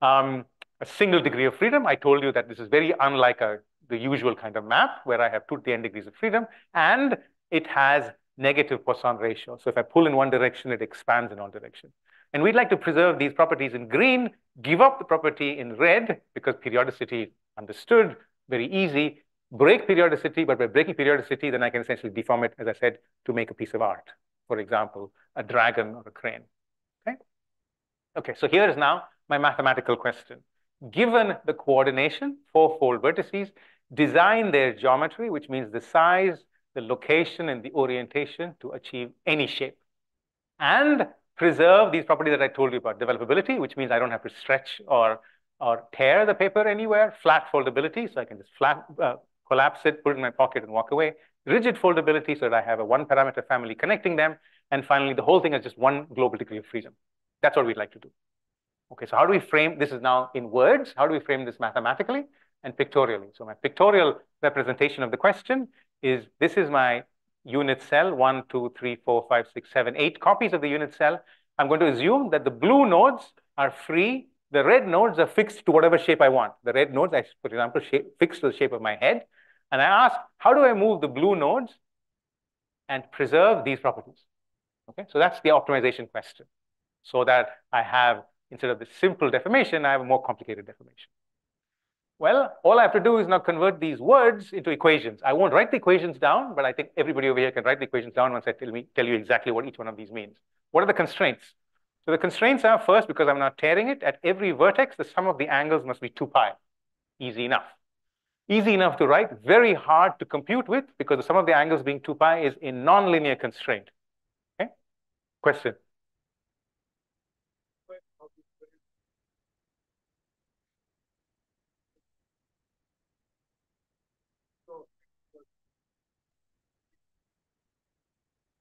Um, a single degree of freedom. I told you that this is very unlike a, the usual kind of map where I have two to the n degrees of freedom, and it has negative Poisson ratio. So if I pull in one direction, it expands in all directions. And we'd like to preserve these properties in green, give up the property in red because periodicity understood, very easy, break periodicity, but by breaking periodicity, then I can essentially deform it, as I said, to make a piece of art. For example, a dragon or a crane, okay? Okay, so here is now my mathematical question. Given the coordination, four-fold vertices, design their geometry, which means the size, the location, and the orientation to achieve any shape. And preserve these properties that I told you about. Developability, which means I don't have to stretch or, or tear the paper anywhere. Flat foldability, so I can just flat, uh, collapse it, put it in my pocket and walk away. rigid foldability so that I have a one parameter family connecting them. And finally, the whole thing is just one global degree of freedom. That's what we'd like to do. Okay, so how do we frame, this is now in words, how do we frame this mathematically and pictorially? So my pictorial representation of the question is, this is my unit cell, one, two, three, four, five, six, seven, eight copies of the unit cell. I'm going to assume that the blue nodes are free. The red nodes are fixed to whatever shape I want. The red nodes, I, for example, shape, fixed to the shape of my head. And I ask, how do I move the blue nodes and preserve these properties? Okay, so that's the optimization question. So that I have, instead of the simple deformation, I have a more complicated deformation. Well, all I have to do is now convert these words into equations. I won't write the equations down, but I think everybody over here can write the equations down once I tell, me, tell you exactly what each one of these means. What are the constraints? So the constraints are first, because I'm not tearing it, at every vertex, the sum of the angles must be 2 pi. Easy enough. Easy enough to write, very hard to compute with, because the sum of the angles being 2 pi is a nonlinear constraint. Okay? Question?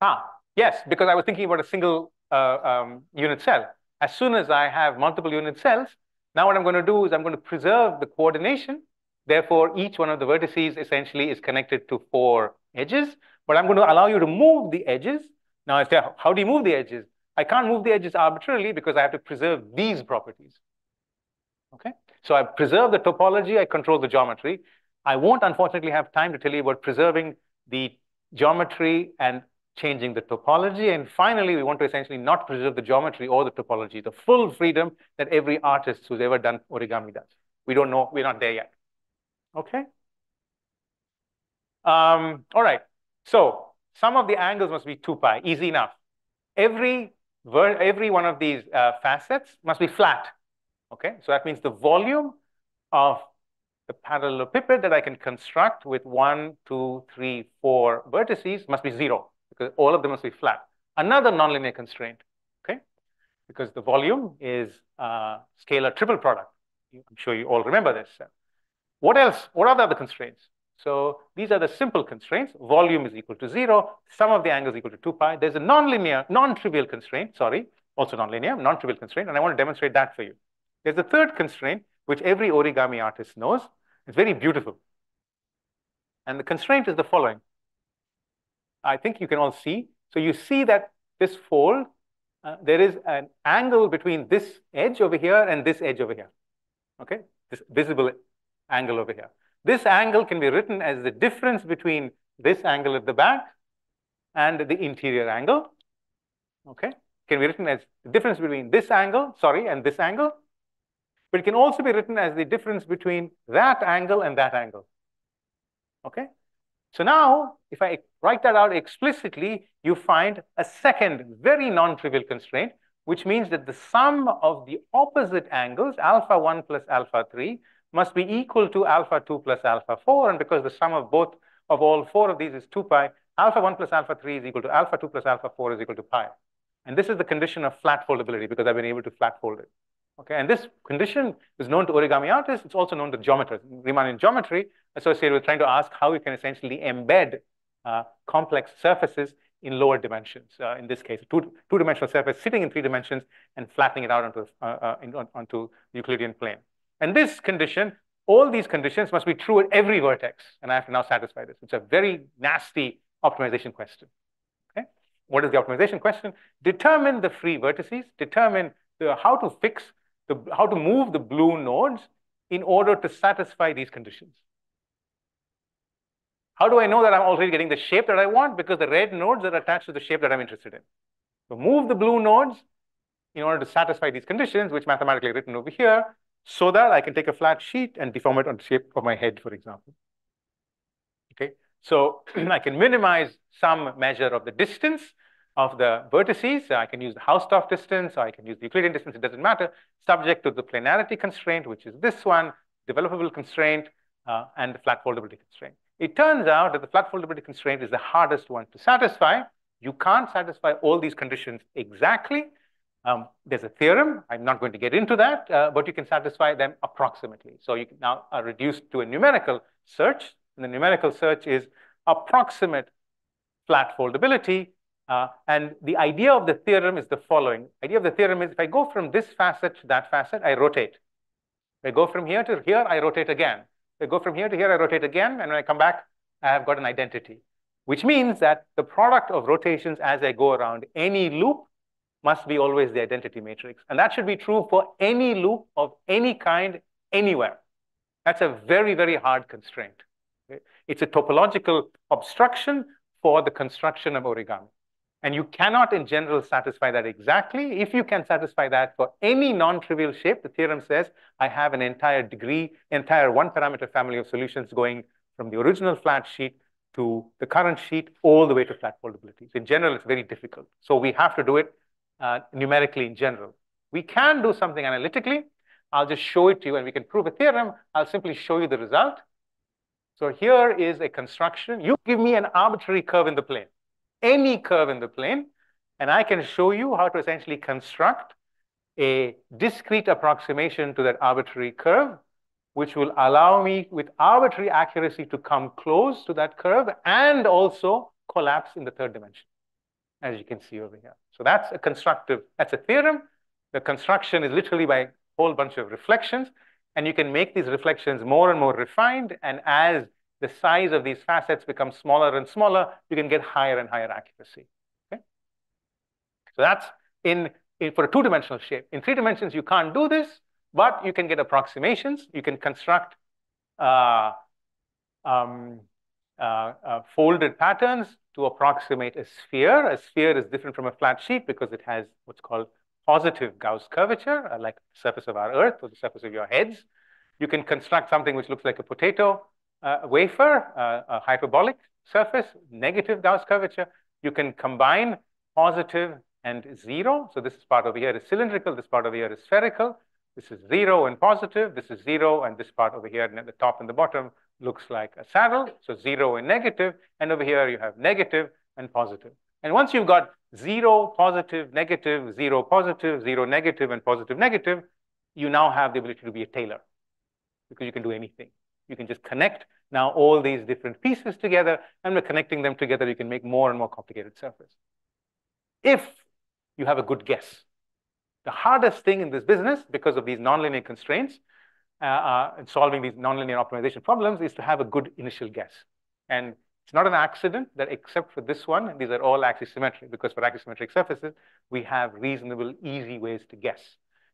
Ah, yes, because I was thinking about a single uh, um, unit cell. As soon as I have multiple unit cells, now what I'm going to do is I'm going to preserve the coordination. Therefore, each one of the vertices essentially is connected to four edges, but I'm going to allow you to move the edges. Now, if how do you move the edges? I can't move the edges arbitrarily because I have to preserve these properties. Okay, so I preserve the topology, I control the geometry. I won't unfortunately have time to tell you about preserving the geometry and changing the topology. And finally, we want to essentially not preserve the geometry or the topology, the full freedom that every artist who's ever done origami does. We don't know, we're not there yet. Okay? Um, all right, so some of the angles must be 2 pi, easy enough. Every, every one of these uh, facets must be flat. Okay, so that means the volume of the parallelepiped that I can construct with one, two, three, four vertices must be zero all of them must be flat. Another nonlinear constraint, okay? Because the volume is a scalar triple product. I'm sure you all remember this. What else? What are the other constraints? So these are the simple constraints. Volume is equal to zero. Sum of the angles equal to 2 pi. There's a nonlinear, non-trivial constraint, sorry, also nonlinear, non-trivial constraint, and I want to demonstrate that for you. There's a third constraint, which every origami artist knows. It's very beautiful. And the constraint is the following. I think you can all see. So you see that this fold, uh, there is an angle between this edge over here and this edge over here. Okay, this visible angle over here. This angle can be written as the difference between this angle at the back and the interior angle. Okay, can be written as the difference between this angle, sorry, and this angle. But it can also be written as the difference between that angle and that angle. Okay, so now, if I write that out explicitly, you find a second very non-trivial constraint, which means that the sum of the opposite angles, alpha 1 plus alpha 3, must be equal to alpha 2 plus alpha 4. And because the sum of both of all four of these is 2 pi, alpha 1 plus alpha 3 is equal to alpha 2 plus alpha 4 is equal to pi. And this is the condition of flat foldability because I've been able to flat fold it. Okay, and this condition is known to origami artists. It's also known to geometers. Riemannian geometry associated with trying to ask how you can essentially embed uh, complex surfaces in lower dimensions. Uh, in this case, two, two-dimensional surface sitting in three dimensions and flattening it out onto, uh, uh in, on, onto the Euclidean plane. And this condition, all these conditions must be true at every vertex. And I have to now satisfy this. It's a very nasty optimization question. Okay? What is the optimization question? Determine the free vertices, determine the, how to fix, the, how to move the blue nodes in order to satisfy these conditions. How do I know that I'm already getting the shape that I want? Because the red nodes are attached to the shape that I'm interested in. So move the blue nodes in order to satisfy these conditions, which mathematically written over here, so that I can take a flat sheet and deform it on the shape of my head, for example. Okay, so I can minimize some measure of the distance of the vertices. I can use the Hausdorff distance, or I can use the Euclidean distance, it doesn't matter, subject to the planarity constraint, which is this one, developable constraint, uh, and the flat foldability constraint. It turns out that the flat foldability constraint is the hardest one to satisfy. You can't satisfy all these conditions exactly. Um, there's a theorem. I'm not going to get into that, uh, but you can satisfy them approximately. So you now are reduced to a numerical search. And the numerical search is approximate flat foldability. Uh, and the idea of the theorem is the following. idea of the theorem is if I go from this facet to that facet, I rotate. If I go from here to here, I rotate again. If I go from here to here, I rotate again. And when I come back, I have got an identity, which means that the product of rotations as I go around any loop must be always the identity matrix. And that should be true for any loop of any kind anywhere. That's a very, very hard constraint. It's a topological obstruction for the construction of origami. And you cannot, in general, satisfy that exactly. If you can satisfy that for any non-trivial shape, the theorem says I have an entire degree, entire one-parameter family of solutions going from the original flat sheet to the current sheet all the way to flat foldability. So in general, it's very difficult. So we have to do it uh, numerically in general. We can do something analytically. I'll just show it to you and we can prove a theorem. I'll simply show you the result. So here is a construction. You give me an arbitrary curve in the plane any curve in the plane, and I can show you how to essentially construct a discrete approximation to that arbitrary curve, which will allow me with arbitrary accuracy to come close to that curve and also collapse in the third dimension, as you can see over here. So that's a constructive, that's a theorem. The construction is literally by a whole bunch of reflections, and you can make these reflections more and more refined, and as the size of these facets becomes smaller and smaller, you can get higher and higher accuracy. Okay? So that's in, in for a two-dimensional shape. In three dimensions, you can't do this, but you can get approximations. You can construct uh, um, uh, uh, folded patterns to approximate a sphere. A sphere is different from a flat sheet because it has what's called positive Gauss curvature, uh, like the surface of our Earth or the surface of your heads. You can construct something which looks like a potato uh, wafer, uh, a hyperbolic surface, negative Gauss curvature. You can combine positive and zero. So this part over here is cylindrical, this part over here is spherical. This is zero and positive, this is zero, and this part over here at the top and the bottom looks like a saddle. So zero and negative, and over here you have negative and positive. And once you've got zero, positive, negative, zero, positive, zero, negative, and positive, negative, you now have the ability to be a tailor because you can do anything. You can just connect now all these different pieces together, and by connecting them together, you can make more and more complicated surface. If you have a good guess. The hardest thing in this business, because of these nonlinear constraints, uh, uh, and solving these nonlinear optimization problems, is to have a good initial guess. And it's not an accident that except for this one, these are all axisymmetric, because for axisymmetric surfaces, we have reasonable, easy ways to guess.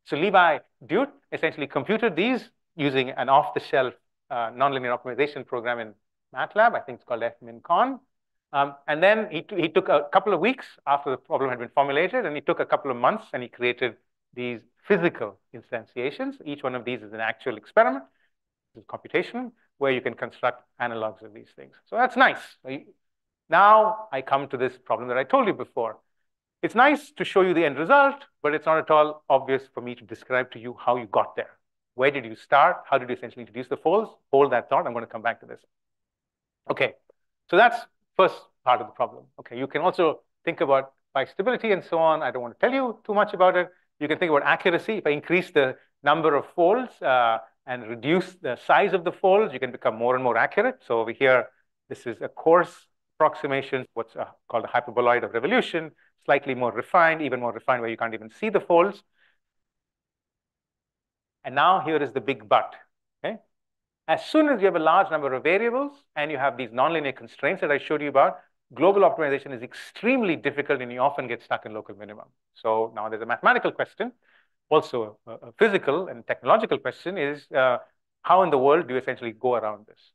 So Levi Dudte essentially computed these using an off-the-shelf uh, nonlinear optimization program in MATLAB. I think it's called FMinCon. Um, and then he, he took a couple of weeks after the problem had been formulated, and he took a couple of months and he created these physical instantiations. Each one of these is an actual experiment. This is computation, where you can construct analogs of these things. So that's nice. Now I come to this problem that I told you before. It's nice to show you the end result, but it's not at all obvious for me to describe to you how you got there. Where did you start? How did you essentially introduce the folds? Hold that thought. I'm going to come back to this. Okay, so that's first part of the problem. Okay, you can also think about bistability and so on. I don't want to tell you too much about it. You can think about accuracy. If I increase the number of folds uh, and reduce the size of the folds, you can become more and more accurate. So over here, this is a coarse approximation, what's uh, called a hyperboloid of revolution, slightly more refined, even more refined where you can't even see the folds. And now here is the big but. Okay? As soon as you have a large number of variables and you have these nonlinear constraints that I showed you about, global optimization is extremely difficult and you often get stuck in local minimum. So now there's a mathematical question, also a, a physical and technological question is uh, how in the world do you essentially go around this?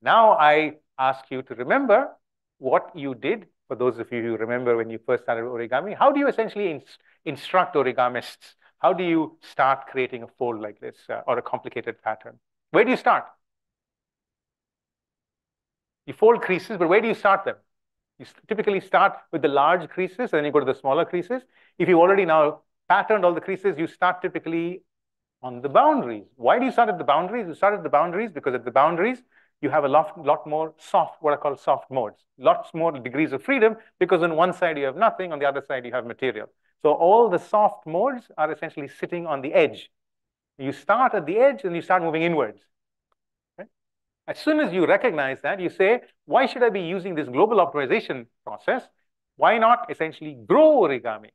Now I ask you to remember what you did, for those of you who remember when you first started origami, how do you essentially inst instruct origamists how do you start creating a fold like this uh, or a complicated pattern? Where do you start? You fold creases, but where do you start them? You typically start with the large creases, and then you go to the smaller creases. If you've already now patterned all the creases, you start typically on the boundaries. Why do you start at the boundaries? You start at the boundaries because at the boundaries, you have a lot, lot more soft, what I call soft modes, lots more degrees of freedom because on one side you have nothing, on the other side you have material. So all the soft modes are essentially sitting on the edge. You start at the edge and you start moving inwards. As soon as you recognize that, you say, why should I be using this global optimization process? Why not essentially grow origami?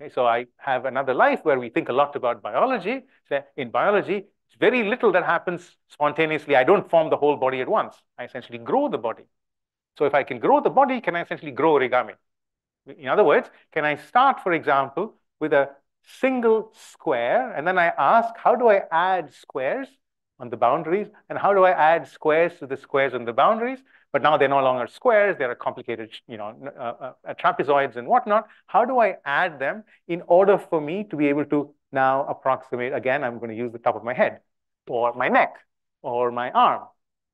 Okay, so I have another life where we think a lot about biology. In biology, it's very little that happens spontaneously. I don't form the whole body at once. I essentially grow the body. So if I can grow the body, can I essentially grow origami? In other words, can I start, for example, with a single square, and then I ask, how do I add squares on the boundaries, and how do I add squares to the squares on the boundaries? But now they're no longer squares, they're complicated, you know, uh, uh, trapezoids and whatnot. How do I add them in order for me to be able to now approximate, again, I'm going to use the top of my head, or my neck, or my arm,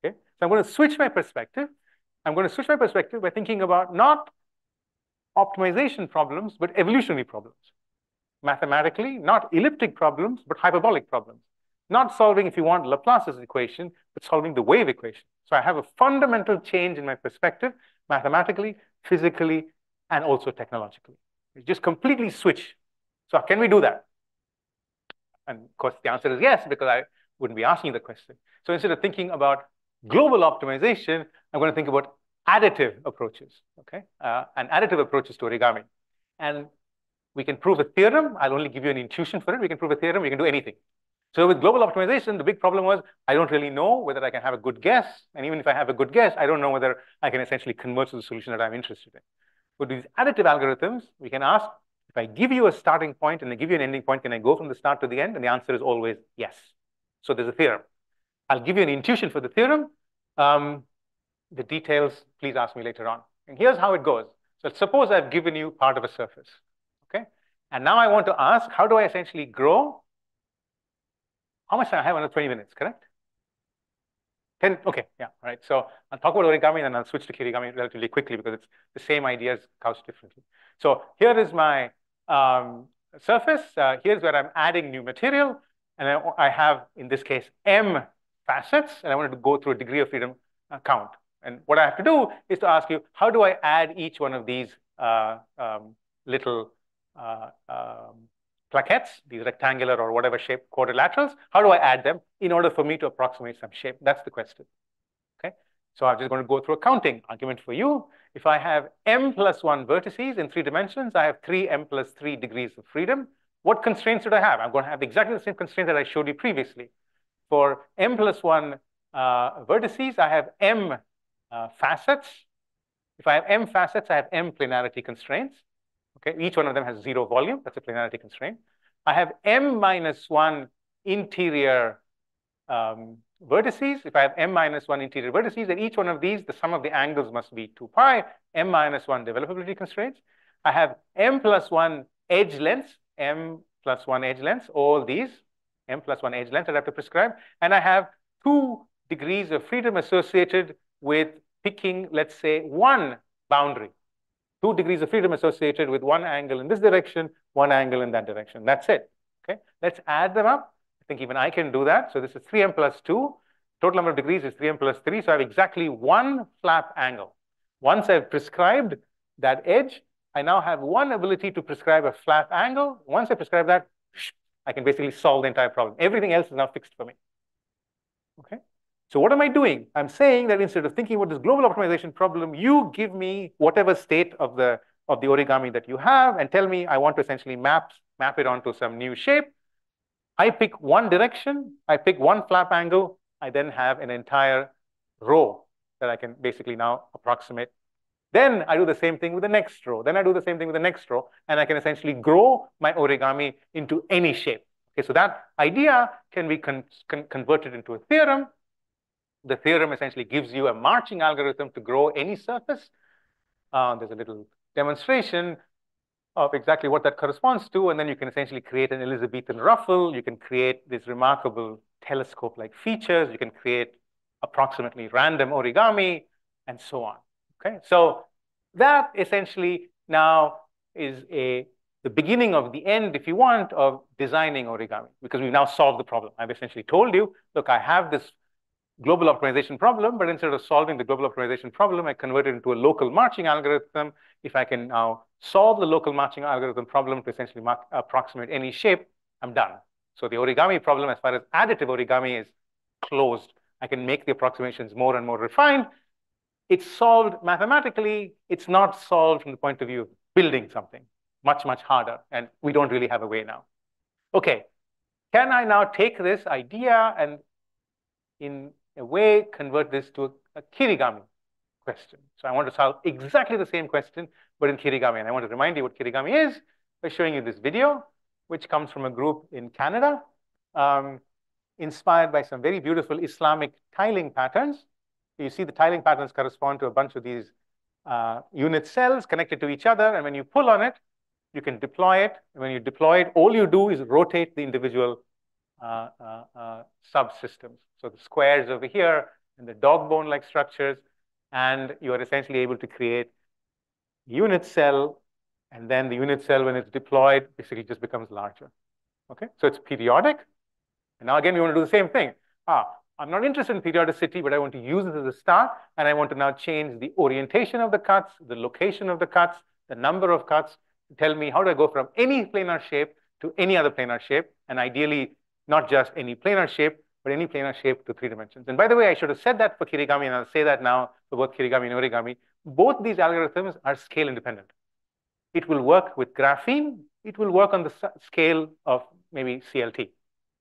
okay? So I'm going to switch my perspective. I'm going to switch my perspective by thinking about not optimization problems, but evolutionary problems. Mathematically, not elliptic problems, but hyperbolic problems. Not solving, if you want, Laplace's equation, but solving the wave equation. So I have a fundamental change in my perspective, mathematically, physically, and also technologically. It's just completely switch. So can we do that? And of course, the answer is yes, because I wouldn't be asking the question. So instead of thinking about global optimization, I'm going to think about additive approaches, okay? Uh, and additive approaches to origami. And we can prove a theorem. I'll only give you an intuition for it. We can prove a theorem. We can do anything. So with global optimization, the big problem was I don't really know whether I can have a good guess. And even if I have a good guess, I don't know whether I can essentially converge to the solution that I'm interested in. With these additive algorithms, we can ask, if I give you a starting point and I give you an ending point, can I go from the start to the end? And the answer is always yes. So there's a theorem. I'll give you an intuition for the theorem. Um, the details, please ask me later on. And here's how it goes. So suppose I've given you part of a surface, okay? And now I want to ask, how do I essentially grow? How much time I have? Another 20 minutes, correct? 10, okay, yeah, all right. So I'll talk about origami and I'll switch to kirigami relatively quickly because it's the same ideas couched differently. So here is my um, surface. Uh, here's where I'm adding new material. And I, I, have, in this case, M facets. And I wanted to go through a degree of freedom uh, count. And what I have to do is to ask you, how do I add each one of these uh, um, little uh, um, plaquettes, these rectangular or whatever shape quadrilaterals? How do I add them in order for me to approximate some shape? That's the question. Okay. So I'm just going to go through a counting argument for you. If I have m plus 1 vertices in three dimensions, I have 3 m plus 3 degrees of freedom. What constraints should I have? I'm going to have exactly the same constraint that I showed you previously. For m plus 1 uh, vertices, I have m uh, facets. If I have m facets, I have m planarity constraints. Okay, each one of them has zero volume. That's a planarity constraint. I have m minus one interior um, vertices. If I have m minus one interior vertices, and each one of these, the sum of the angles must be 2 pi, m minus one developability constraints. I have m plus one edge lengths, m plus one edge lengths, all these, m plus one edge lengths that I have to prescribe. And I have two degrees of freedom associated with picking, let's say, one boundary. Two degrees of freedom associated with one angle in this direction, one angle in that direction. That's it. Okay, let's add them up. I think even I can do that. So this is 3m plus 2. Total number of degrees is 3m plus 3. So I have exactly one flap angle. Once I've prescribed that edge, I now have one ability to prescribe a flap angle. Once I prescribe that, I can basically solve the entire problem. Everything else is now fixed for me. Okay. So what am I doing? I'm saying that instead of thinking about this global optimization problem, you give me whatever state of the of the origami that you have and tell me I want to essentially map, map it onto some new shape. I pick one direction, I pick one flap angle, I then have an entire row that I can basically now approximate. Then I do the same thing with the next row. Then I do the same thing with the next row, and I can essentially grow my origami into any shape. Okay, so that idea can be con con converted into a theorem the theorem essentially gives you a marching algorithm to grow any surface. Uh, there's a little demonstration of exactly what that corresponds to, and then you can essentially create an Elizabethan ruffle. You can create these remarkable telescope-like features. You can create approximately random origami, and so on. Okay, so that essentially now is a the beginning of the end, if you want, of designing origami, because we've now solved the problem. I've essentially told you, look, I have this global optimization problem, but instead of solving the global optimization problem, I convert it into a local marching algorithm. If I can now solve the local marching algorithm problem to essentially approximate any shape, I'm done. So the origami problem, as far as additive origami is closed. I can make the approximations more and more refined. It's solved mathematically. It's not solved from the point of view of building something much, much harder. And we don't really have a way now. Okay, can I now take this idea and in a way convert this to a, a kirigami question? So I want to solve exactly the same question, but in kirigami. And I want to remind you what kirigami is by showing you this video, which comes from a group in Canada, um, inspired by some very beautiful Islamic tiling patterns. You see the tiling patterns correspond to a bunch of these uh, unit cells connected to each other. And when you pull on it, you can deploy it. And when you deploy it, all you do is rotate the individual Uh, uh, uh, subsystems. So the squares over here and the dog bone-like structures, and you are essentially able to create unit cell, and then the unit cell, when it's deployed, basically just becomes larger. Okay, so it's periodic. And now again, we want to do the same thing. Ah, I'm not interested in periodicity, but I want to use it as a start, and I want to now change the orientation of the cuts, the location of the cuts, the number of cuts, tell me how do I go from any planar shape to any other planar shape, and ideally not just any planar shape, but any planar shape to three dimensions. And by the way, I should have said that for Kirigami, and I'll say that now for both Kirigami and Origami. Both these algorithms are scale independent. It will work with graphene. It will work on the scale of maybe CLT.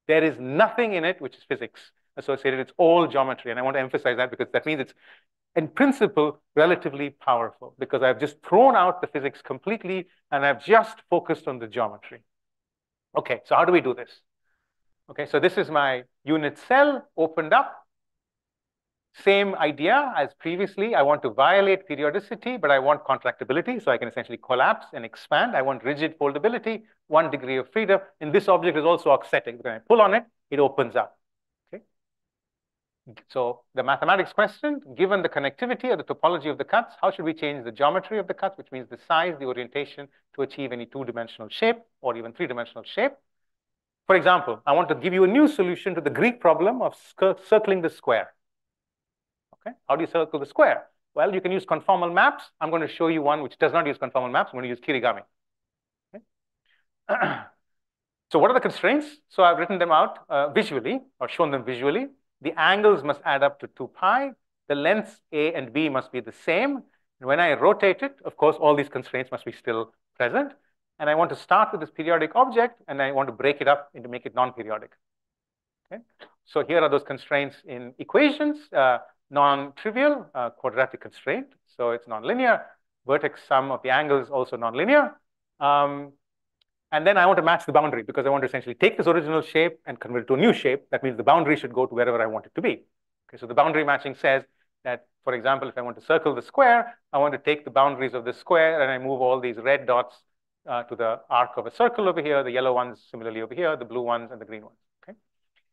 There is nothing in it which is physics associated. It's all geometry. And I want to emphasize that because that means it's in principle, relatively powerful because I've just thrown out the physics completely and I've just focused on the geometry. Okay, so how do we do this? Okay, so this is my unit cell opened up. Same idea as previously. I want to violate periodicity, but I want contractibility, so I can essentially collapse and expand. I want rigid foldability, one degree of freedom. And this object is also auxetic. When I pull on it, it opens up. Okay. So the mathematics question, given the connectivity or the topology of the cuts, how should we change the geometry of the cuts, which means the size, the orientation to achieve any two-dimensional shape or even three-dimensional shape? For example, I want to give you a new solution to the Greek problem of circling the square. Okay, how do you circle the square? Well, you can use conformal maps. I'm going to show you one which does not use conformal maps. I'm going to use Kirigami. Okay. so what are the constraints? So I've written them out uh, visually or shown them visually. The angles must add up to 2 pi. The lengths A and B must be the same. And when I rotate it, of course, all these constraints must be still present. And I want to start with this periodic object, and I want to break it up and to make it non-periodic. Okay? So here are those constraints in equations, uh, non-trivial, uh, quadratic constraint. So it's nonlinear. Vertex sum of the angles also nonlinear. Um, and then I want to match the boundary because I want to essentially take this original shape and convert it to a new shape. That means the boundary should go to wherever I want it to be. Okay, so the boundary matching says that, for example, if I want to circle the square, I want to take the boundaries of the square and I move all these red dots uh, to the arc of a circle over here, the yellow ones similarly over here, the blue ones and the green ones. Okay,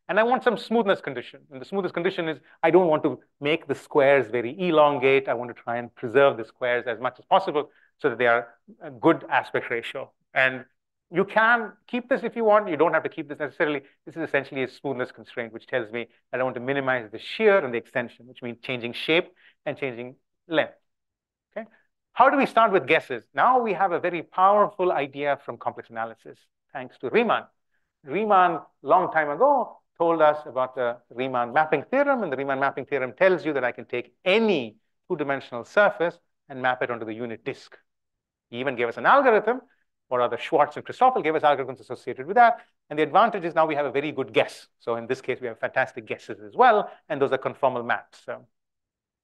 and I want some smoothness condition. And the smoothness condition is I don't want to make the squares very elongate. I want to try and preserve the squares as much as possible so that they are a good aspect ratio. And you can keep this if you want. You don't have to keep this necessarily. This is essentially a smoothness constraint, which tells me that I want to minimize the shear and the extension, which means changing shape and changing length. How do we start with guesses? Now we have a very powerful idea from complex analysis, thanks to Riemann. Riemann, long time ago, told us about the Riemann mapping theorem, and the Riemann mapping theorem tells you that I can take any two-dimensional surface and map it onto the unit disk. He even gave us an algorithm or rather Schwarz and Christoffel gave us algorithms associated with that. And the advantage is now we have a very good guess. So in this case, we have fantastic guesses as well. And those are conformal maps. So,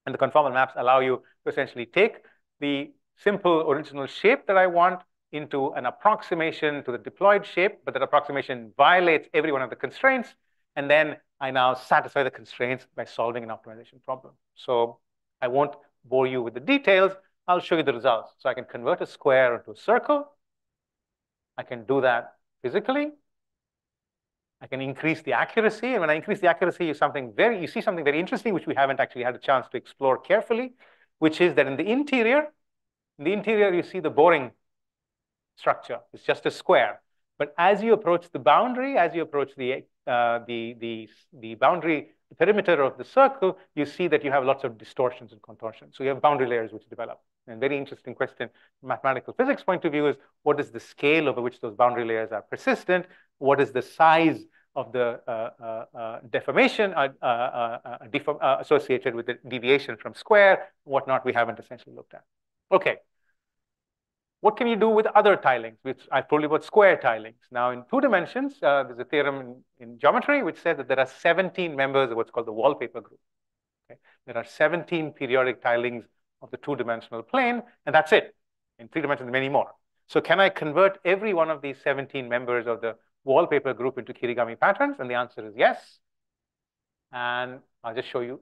and the conformal maps allow you to essentially take the simple original shape that I want into an approximation to the deployed shape, but that approximation violates every one of the constraints. And then I now satisfy the constraints by solving an optimization problem. So I won't bore you with the details. I'll show you the results. So I can convert a square into a circle. I can do that physically. I can increase the accuracy. And when I increase the accuracy, you something very you see something very interesting, which we haven't actually had a chance to explore carefully, which is that in the interior, in the interior, you see the boring structure. It's just a square. But as you approach the boundary, as you approach the uh, the the the boundary the perimeter of the circle, you see that you have lots of distortions and contortions. So you have boundary layers which develop. And very interesting question mathematical physics point of view is what is the scale over which those boundary layers are persistent? What is the size of the uh, uh, deformation deform associated with the deviation from square, whatnot, we haven't essentially looked at. Okay. What can you do with other tilings? Which I've told you about square tilings. Now, in two dimensions, uh, there's a theorem in, in, geometry which says that there are 17 members of what's called the wallpaper group. Okay? There are 17 periodic tilings of the two-dimensional plane, and that's it. In three dimensions, many more. So can I convert every one of these 17 members of the wallpaper group into Kirigami patterns? And the answer is yes. And I'll just show you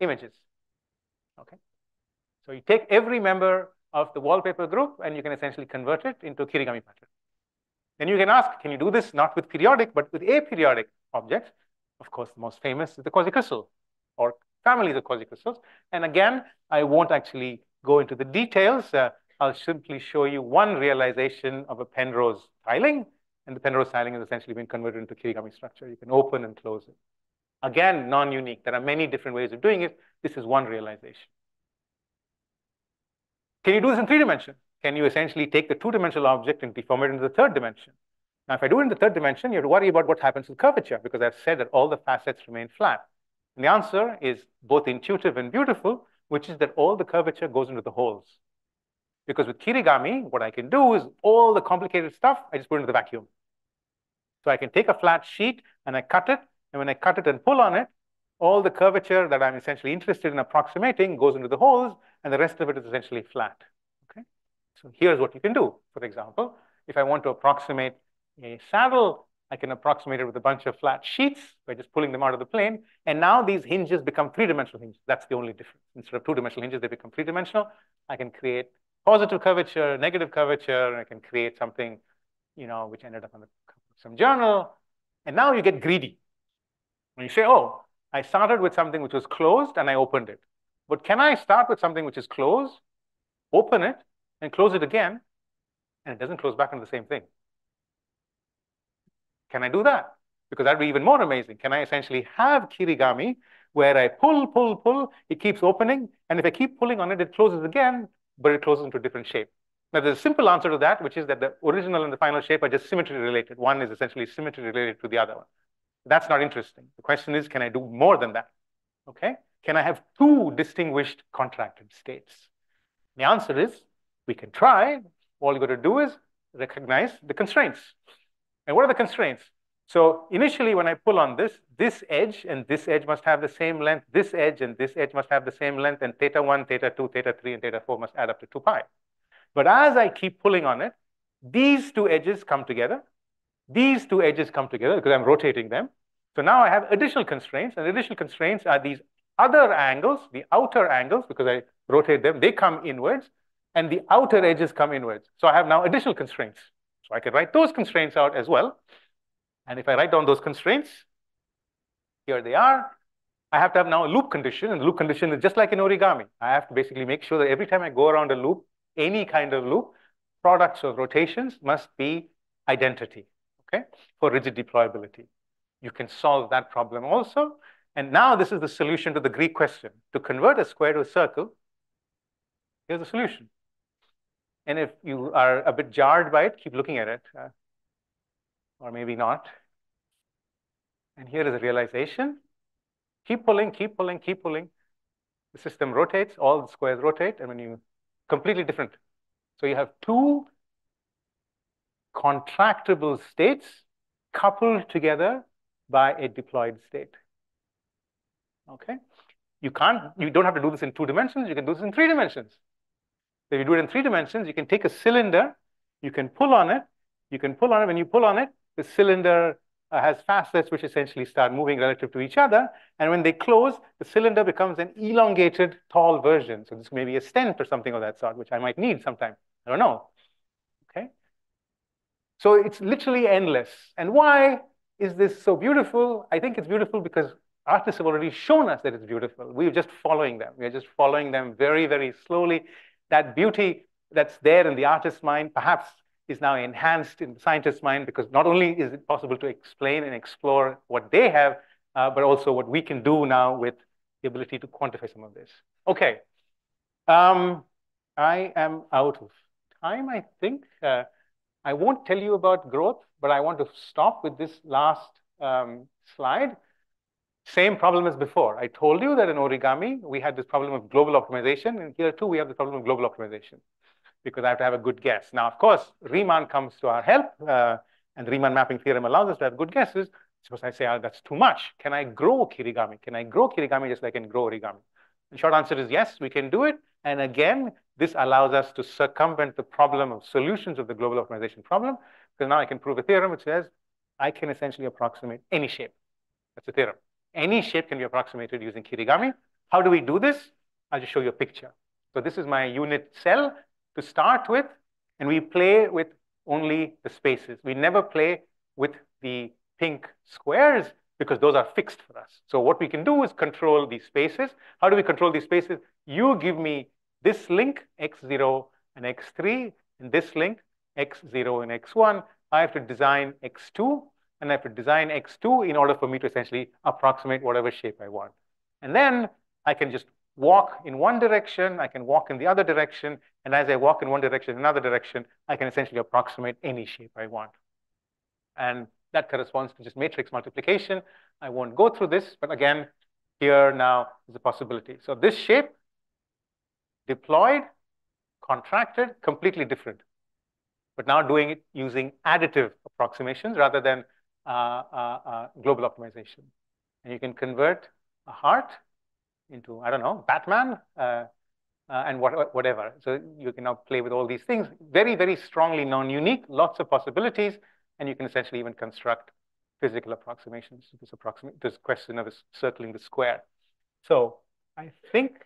images. Okay. So you take every member of the wallpaper group and you can essentially convert it into Kirigami pattern. Then you can ask, can you do this not with periodic, but with aperiodic objects? Of course, the most famous is the quasicrystal or families of quasicrystals. And again, I won't actually go into the details. Uh, I'll simply show you one realization of a Penrose tiling. And the Penrose tiling has essentially been converted into Kirigami structure. You can open and close it. Again, non-unique. There are many different ways of doing it. This is one realization. Can you do this in three dimensions? Can you essentially take the two-dimensional object and deform it into the third dimension? Now, if I do it in the third dimension, you have to worry about what happens with curvature because I've said that all the facets remain flat. And the answer is both intuitive and beautiful, which is that all the curvature goes into the holes. Because with Kirigami, what I can do is all the complicated stuff, I just put into the vacuum. So I can take a flat sheet and I cut it. And when I cut it and pull on it, all the curvature that I'm essentially interested in approximating goes into the holes, and the rest of it is essentially flat. Okay. So here's what you can do. For example, if I want to approximate a saddle, I can approximate it with a bunch of flat sheets by just pulling them out of the plane. And now these hinges become three-dimensional hinges. That's the only difference. Instead of two-dimensional hinges, they become three-dimensional. I can create positive curvature, negative curvature, and I can create something, you know, which ended up the, some journal. And now you get greedy. When you say, oh, I started with something which was closed and I opened it. But can I start with something which is closed, open it, and close it again, and it doesn't close back into the same thing? Can I do that? Because that'd be even more amazing. Can I essentially have kirigami where I pull, pull, pull, it keeps opening, and if I keep pulling on it, it closes again, but it closes into a different shape. Now, there's a simple answer to that, which is that the original and the final shape are just symmetry related. One is essentially symmetry related to the other one. That's not interesting. The question is, can I do more than that? Okay? Can I have two distinguished contracted states? The answer is, we can try. All you got to do is recognize the constraints. And what are the constraints? So initially, when I pull on this, this edge and this edge must have the same length, this edge and this edge must have the same length, and theta 1, theta 2, theta 3, and theta 4 must add up to 2 pi. But as I keep pulling on it, these two edges come together. These two edges come together because I'm rotating them. So now I have additional constraints, and additional constraints are these other angles, the outer angles, because I rotate them, they come inwards, and the outer edges come inwards. So I have now additional constraints. So I can write those constraints out as well. And if I write down those constraints, here they are. I have to have now a loop condition, and the loop condition is just like in origami. I have to basically make sure that every time I go around a loop, any kind of loop, products of rotations must be identity, okay, for rigid deployability. You can solve that problem also. And now this is the solution to the Greek question. To convert a square to a circle, here's the solution. And if you are a bit jarred by it, keep looking at it, uh, or maybe not. And here is a realization. Keep pulling, keep pulling, keep pulling. The system rotates, all the squares rotate, and when you completely different. So you have two contractible states coupled together by a deployed state. Okay? You can't, you don't have to do this in two dimensions, you can do this in three dimensions. If you do it in three dimensions, you can take a cylinder, you can pull on it, you can pull on it. When you pull on it, the cylinder uh, has facets which essentially start moving relative to each other. And when they close, the cylinder becomes an elongated, tall version. So this may be a stent or something of that sort, which I might need sometime. I don't know. Okay? So it's literally endless. And why is this so beautiful? I think it's beautiful because artists have already shown us that it's beautiful. We're just following them. We're just following them very, very slowly that beauty that's there in the artist's mind perhaps is now enhanced in the scientist's mind because not only is it possible to explain and explore what they have, uh, but also what we can do now with the ability to quantify some of this. Okay. Um, I am out of time, I think. Uh, I won't tell you about growth, but I want to stop with this last um, slide. Same problem as before. I told you that in origami, we had this problem of global optimization. And here too, we have the problem of global optimization because I have to have a good guess. Now, of course, Riemann comes to our help, uh, and Riemann mapping theorem allows us to have good guesses. Suppose I say, oh, that's too much. Can I grow kirigami? Can I grow kirigami just like I can grow origami? The short answer is yes, we can do it. And again, this allows us to circumvent the problem of solutions of the global optimization problem, because now I can prove a theorem which says I can essentially approximate any shape. That's a theorem. Any shape can be approximated using kirigami. How do we do this? I'll just show you a picture. So this is my unit cell to start with, and we play with only the spaces. We never play with the pink squares because those are fixed for us. So what we can do is control these spaces. How do we control these spaces? You give me this link, x0 and x3, and this link, x0 and x1. I have to design x2, and I have to design x2 in order for me to essentially approximate whatever shape I want. And then I can just walk in one direction, I can walk in the other direction, and as I walk in one direction, another direction, I can essentially approximate any shape I want. And that corresponds to just matrix multiplication. I won't go through this, but again, here now is a possibility. So this shape, deployed, contracted, completely different. But now doing it using additive approximations rather than uh, uh, uh, global optimization. And you can convert a heart into, I don't know, Batman, uh, uh, and what, whatever. So you can now play with all these things. Very, very strongly non-unique, lots of possibilities, and you can essentially even construct physical approximations to this, approximate, this question of circling the square. So I think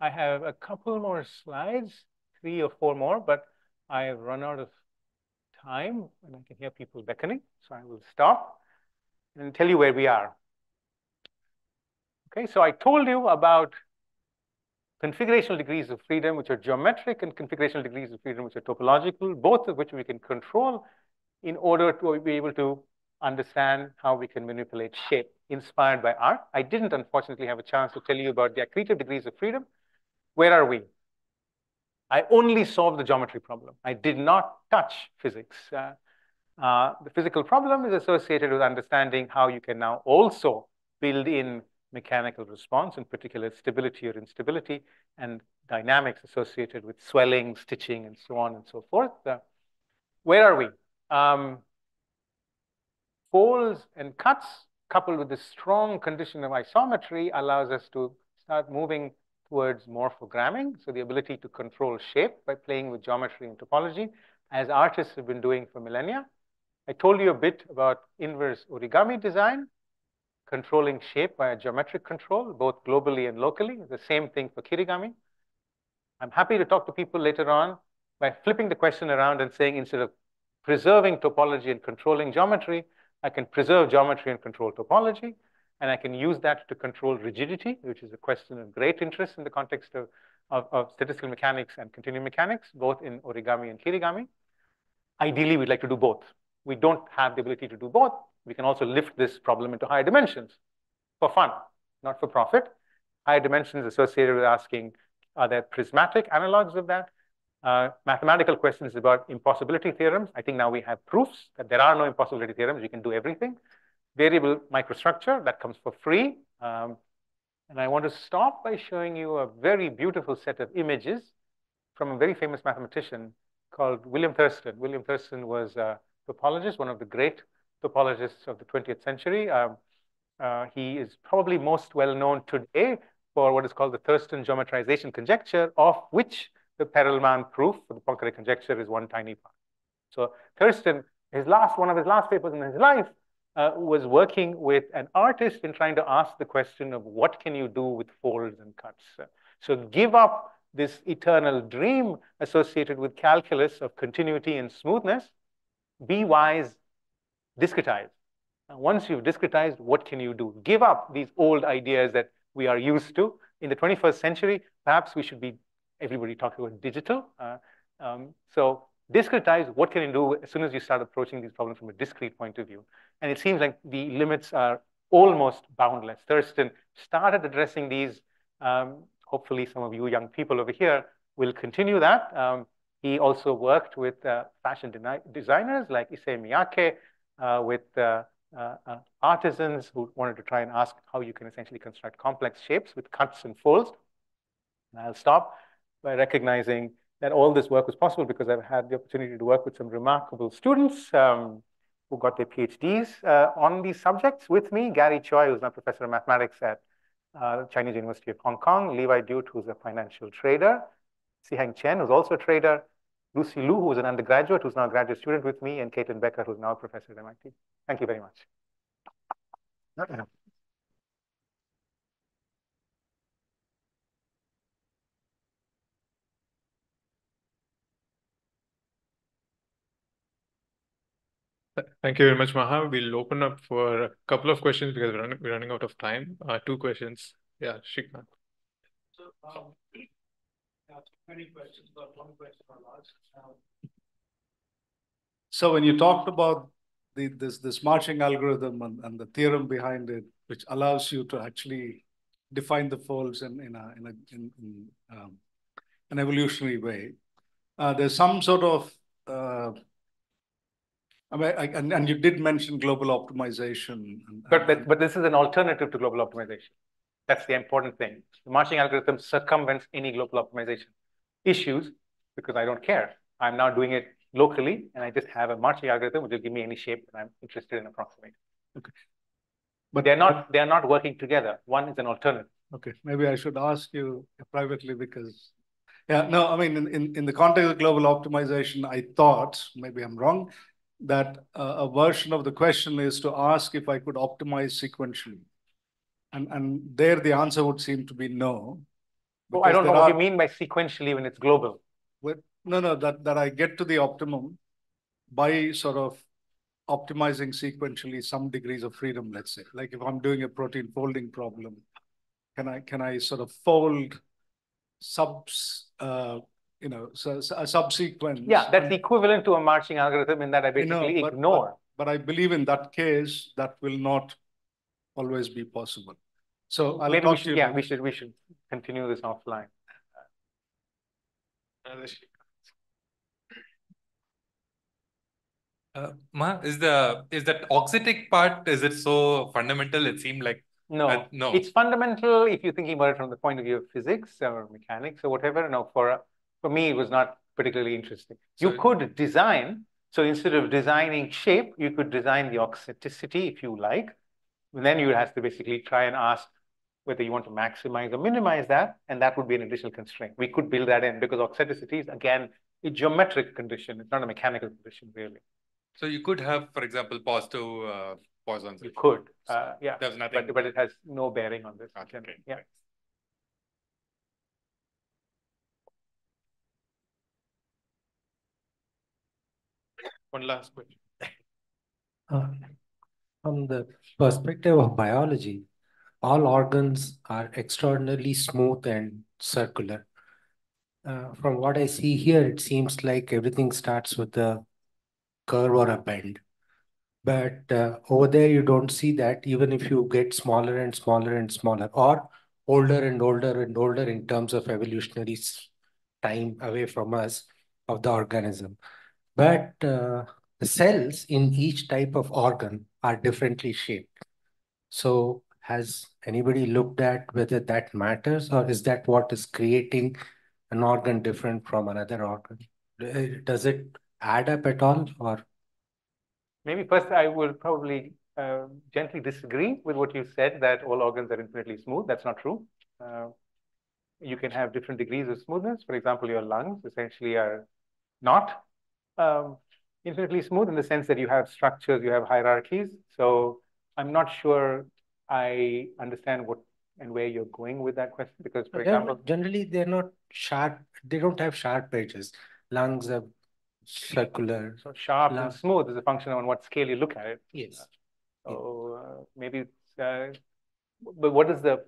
I have a couple more slides, three or four more, but I've run out of time and I can hear people beckoning. So I will stop and tell you where we are. Okay, so I told you about configurational degrees of freedom, which are geometric, and configurational degrees of freedom, which are topological, both of which we can control in order to be able to understand how we can manipulate shape inspired by art. I didn't, unfortunately, have a chance to tell you about the accretive degrees of freedom. Where are we? I only solved the geometry problem. I did not touch physics. Uh, uh, the physical problem is associated with understanding how you can now also build in mechanical response, in particular stability or instability, and dynamics associated with swelling, stitching, and so on and so forth. Uh, where are we? Um, folds and cuts coupled with this strong condition of isometry allows us to start moving towards morphogramming, so the ability to control shape by playing with geometry and topology, as artists have been doing for millennia. I told you a bit about inverse origami design, controlling shape by a geometric control, both globally and locally. The same thing for kirigami. I'm happy to talk to people later on by flipping the question around and saying instead of preserving topology and controlling geometry, I can preserve geometry and control topology, and I can use that to control rigidity, which is a question of great interest in the context of, of, of statistical mechanics and continuum mechanics, both in origami and kirigami. Ideally, we'd like to do both. We don't have the ability to do both. We can also lift this problem into higher dimensions for fun, not for profit. Higher dimensions associated with asking, are there prismatic analogs of that? Uh, mathematical questions about impossibility theorems. I think now we have proofs that there are no impossibility theorems. You can do everything. Variable microstructure, that comes for free. Um, and I want to stop by showing you a very beautiful set of images from a very famous mathematician called William Thurston. William Thurston was a topologist, one of the great topologists of the 20th century. Um, uh, he is probably most well known today for what is called the Thurston geometrization conjecture, of which the Perelman proof for the Poincare conjecture is one tiny part. So Thurston, his last one of his last papers in his life uh, was working with an artist in trying to ask the question of what can you do with folds and cuts. So give up this eternal dream associated with calculus of continuity and smoothness. Be wise, discretize. once you've discretized, what can you do? Give up these old ideas that we are used to. In the 21st century, perhaps we should be everybody talking about digital. Uh, um, so discretize, what can you do as soon as you start approaching these problems from a discrete point of view? And it seems like the limits are almost boundless. Thurston started addressing these. Um, hopefully, some of you young people over here will continue that. Um, he also worked with uh, fashion designers like Issey Miyake, with uh, uh, uh, artisans who wanted to try and ask how you can essentially construct complex shapes with cuts and folds. And I'll stop by recognizing that all this work was possible because I've had the opportunity to work with some remarkable students um, who got their PhDs uh, on these subjects with me. Gary Choi, who's now professor of mathematics at uh, Chinese University of Hong Kong, Levi Dudte, who's a financial trader, Siheng Chen, who's also a trader, Lucy Lu, who's an undergraduate, who's now a graduate student with me, and Caitlin Becker, who's now a professor at MIT. Thank you very much. Thank you very much, Maha. We'll open up for a couple of questions because we're running, we're running out of time. Uh, two questions. Yeah, Shrikant. So, um, many questions, but one question I'll ask. So when you talked about the, this, this marching algorithm and, and the theorem behind it, which allows you to actually define the folds in, in, a, in, a, in, in um, an evolutionary way, uh, there's some sort of uh, I mean, I, and, and you did mention global optimization. And, but, but, but this is an alternative to global optimization. That's the important thing. The marching algorithm circumvents any global optimization issues because I don't care. I'm now doing it locally and I just have a marching algorithm which will give me any shape that I'm interested in approximating. Okay. But they're not they're not working together. One is an alternative. Okay. Maybe I should ask you privately because yeah, no, I mean in, in, in the context of global optimization, I thought, maybe I'm wrong, that uh, a version of the question is to ask if I could optimize sequentially. And, and there the answer would seem to be no. Well, I don't know what you mean by sequentially when it's global. With, no, no, that, that I get to the optimum by sort of optimizing sequentially some degrees of freedom, let's say. Like if I'm doing a protein folding problem, can I can I sort of fold subs uh, you know, so, so a subsequence. Yeah, that's equivalent to a marching algorithm in that I basically know, but, ignore. But, but, I believe in that case, that will not always be possible. So I'll Maybe we should, yeah, we should we should continue this offline. Uh, Ma, is the is that auxetic part is it so fundamental? It seemed like no, uh, no. It's fundamental if you're thinking about it from the point of view of physics or mechanics or whatever. No, for for me, it was not particularly interesting. So you could design, so instead of designing shape, you could design the auxeticity if you like. And then you would have to basically try and ask whether you want to maximize or minimize that, and that would be an additional constraint. We could build that in because auxeticity is, again, a geometric condition. It's not a mechanical condition, really. So you could have, for example, positive uh, Poissons. You could, uh, yeah. There's nothing. But, but it has no bearing on this. Okay. Yeah. One last question. Uh, from the perspective of biology, all organs are extraordinarily smooth and circular. Uh, from what I see here, it seems like everything starts with a curve or a bend. But uh, over there, you don't see that even if you get smaller and smaller and smaller or older and older and older in terms of evolutionary time away from us of the organism. But uh, the cells in each type of organ are differently shaped. So has anybody looked at whether that matters or is that what is creating an organ different from another organ? Uh, does it add up at all or? Maybe first I will probably uh, gently disagree with what you said that all organs are infinitely smooth. That's not true. Uh, you can have different degrees of smoothness. For example, your lungs essentially are not um, infinitely smooth in the sense that you have structures, you have hierarchies. So I'm not sure I understand what and where you're going with that question because, for they're example, generally they're not sharp. They don't have sharp edges. Lungs are circular. So sharp and smooth is a function on what scale you look at it. Yes. So uh, maybe, uh, but what is the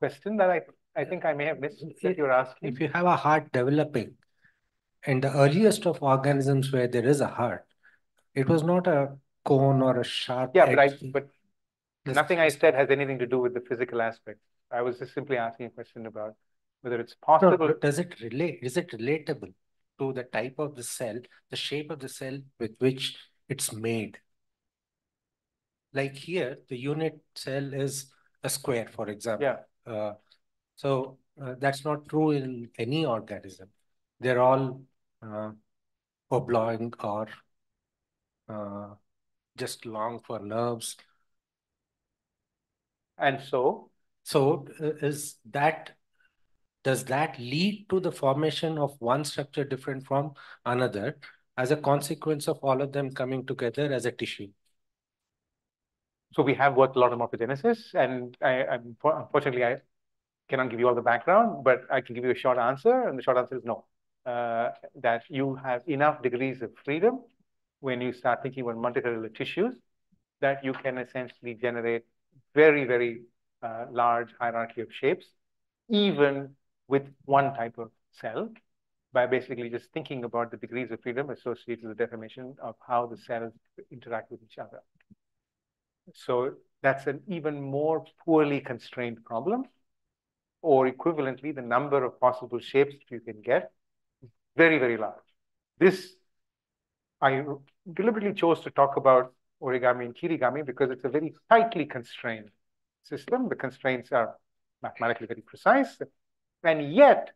question that I I think I may have missed that you're asking? If you have a heart developing, and the earliest of organisms where there is a heart, it was not a cone or a sharp. Yeah, but, I, but nothing I said has anything to do with the physical aspect. I was just simply asking a question about whether it's possible. No, does it relate? Is it relatable to the type of the cell, the shape of the cell with which it's made? like here, the unit cell is a square, for example. Yeah. Uh, so uh, that's not true in any organism. They're all uh, oblong or uh, just long for nerves. And so, So uh, is that, does that lead to the formation of one structure different from another as a consequence of all of them coming together as a tissue? so we have worked a lot on morphogenesis, and I, I'm, unfortunately, I cannot give you all the background, but I can give you a short answer, and the short answer is no. Uh, that you have enough degrees of freedom when you start thinking about multicellular tissues that you can essentially generate very, very uh, large hierarchy of shapes, even with one type of cell, by basically just thinking about the degrees of freedom associated with the deformation of how the cells interact with each other. So that's an even more poorly constrained problem, or equivalently, the number of possible shapes you can get very, very large. This, I deliberately chose to talk about origami and kirigami because it's a very tightly constrained system. The constraints are mathematically very precise, and yet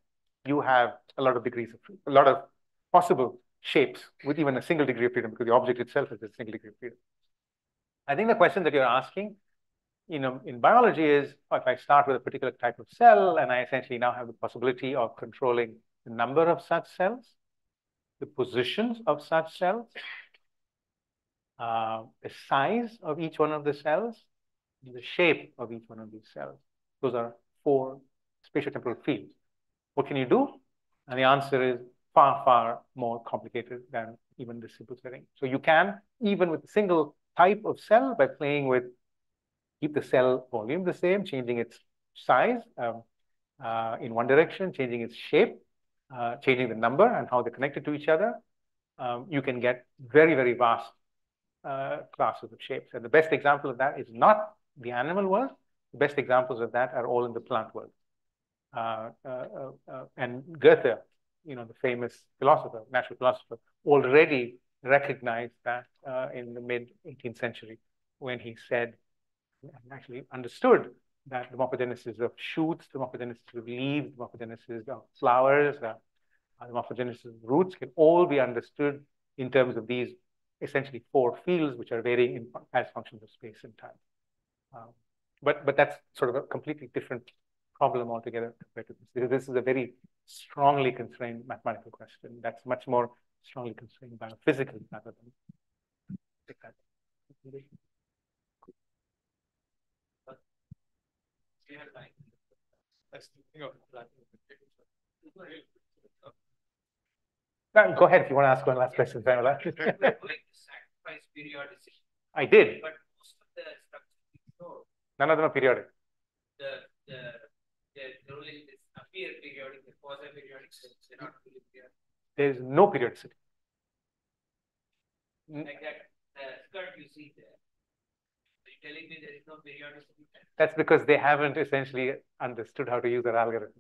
you have a lot of degrees of freedom, a lot of possible shapes with even a single degree of freedom because the object itself is a single degree of freedom. I think the question that you're asking, you know, in biology is if I start with a particular type of cell and I essentially now have the possibility of controlling the number of such cells, the positions of such cells, uh, the size of each one of the cells, the shape of each one of these cells. Those are four spatiotemporal fields. What can you do? And the answer is far, far more complicated than even the simple setting. So you can, even with a single type of cell, by playing with, keep the cell volume the same, changing its size um, uh, in one direction, changing its shape, uh, changing the number and how they're connected to each other, um, you can get very, very vast uh, classes of shapes. And the best example of that is not the animal world. The best examples of that are all in the plant world. Uh, uh, uh, and Goethe, you know, the famous philosopher, natural philosopher, already recognized that in the mid 18th century when he said, and actually understood that the morphogenesis of shoots, the morphogenesis of leaves, the morphogenesis of flowers, uh, the morphogenesis of roots can all be understood in terms of these essentially four fields which are varying in, as functions of space and time. Um, but, but that's sort of a completely different problem altogether compared to this. Because this is a very strongly constrained mathematical question that's much more strongly constrained physically rather than Go ahead if you want to ask one last question, Pamela. I did. But most of the structures none of them are periodic. The the the, the appear periodic, the quasi periodic, they're not really periodic. There is no periodicity. Like that, the skirt you see there. Are you telling me there is no periodicity? That's because they haven't essentially understood how to use their algorithm.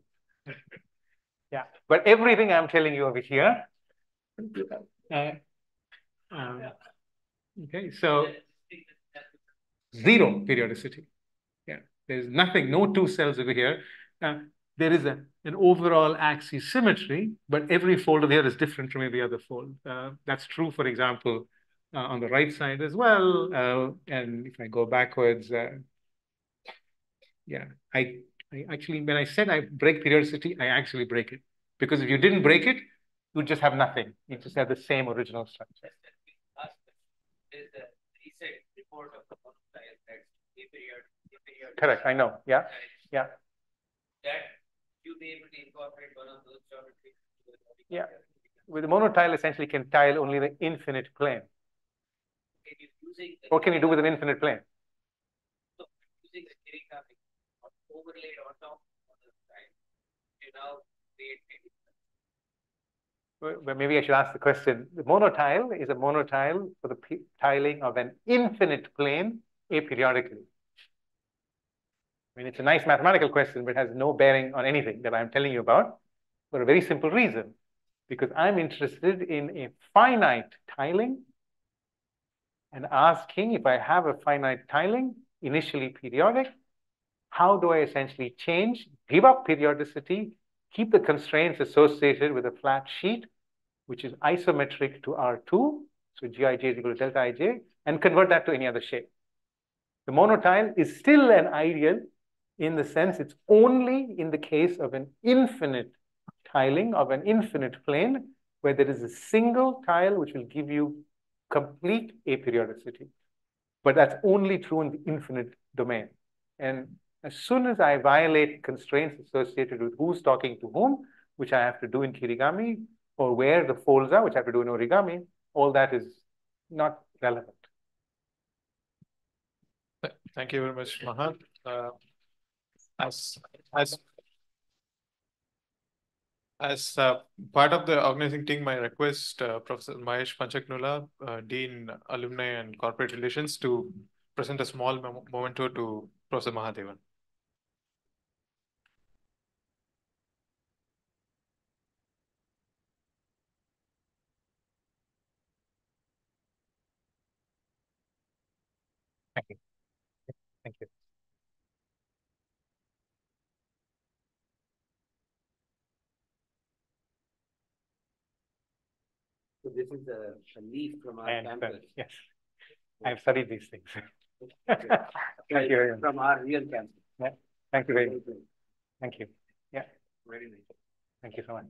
yeah, but everything I'm telling you over here. Uh, um, okay, so zero periodicity. Yeah, there's nothing, no two cells over here. Uh, there is a, an overall axis symmetry, but every fold over here is different from every other fold. Uh, that's true, for example, on the right side as well. Uh, and if I go backwards, uh, yeah, I, I actually, when I said I break periodicity, I actually break it. Because if you didn't break it, you just have nothing. You just have the same original structure. Correct, I know. Yeah, yeah. That you be able to incorporate one of those geometries. Yeah. With the monotile, essentially can tile only the infinite plane. What can you do with an infinite plane? So using the overlaid on top of the tile, you now create but maybe I should ask the question. The monotile is a monotile for the tiling of an infinite plane aperiodically. I mean, it's a nice mathematical question, but has no bearing on anything that I'm telling you about for a very simple reason. Because I'm interested in a finite tiling and asking if I have a finite tiling, initially periodic, how do I essentially change, give up periodicity, keep the constraints associated with a flat sheet, which is isometric to R2, so Gij is equal to delta Ij, and convert that to any other shape. The monotile is still an ideal in the sense it's only in the case of an infinite tiling of an infinite plane where there is a single tile which will give you complete aperiodicity. But that's only true in the infinite domain. And as soon as I violate constraints associated with who's talking to whom, which I have to do in Kirigami, or where the folds are, which I have to do in origami, all that is not relevant. Thank you very much, Mahan. Uh, as as as uh, part of the organizing team, my request uh, Professor Mahesh Panchagnula, uh, Dean, Alumni and Corporate Relations, to present a small memento to Professor Mahadevan. This is a, a leaf from our I uh, campus. understand. Yes. I've studied these things. Thank you very much. From our real campus. Yeah. Thank you very much. Thank you. Yeah. Very nice. Thank you so much.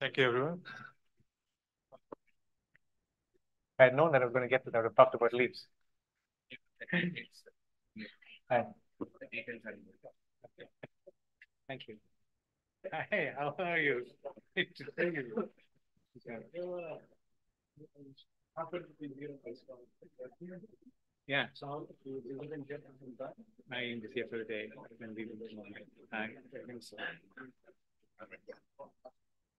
Thank you, everyone. I had known that I was going to get to that, I would have talked about leaves. Hi. Thank you. Hey, how are you? Good to see you. Yeah. So I am here for the day. I've been leaving this morning. Hi.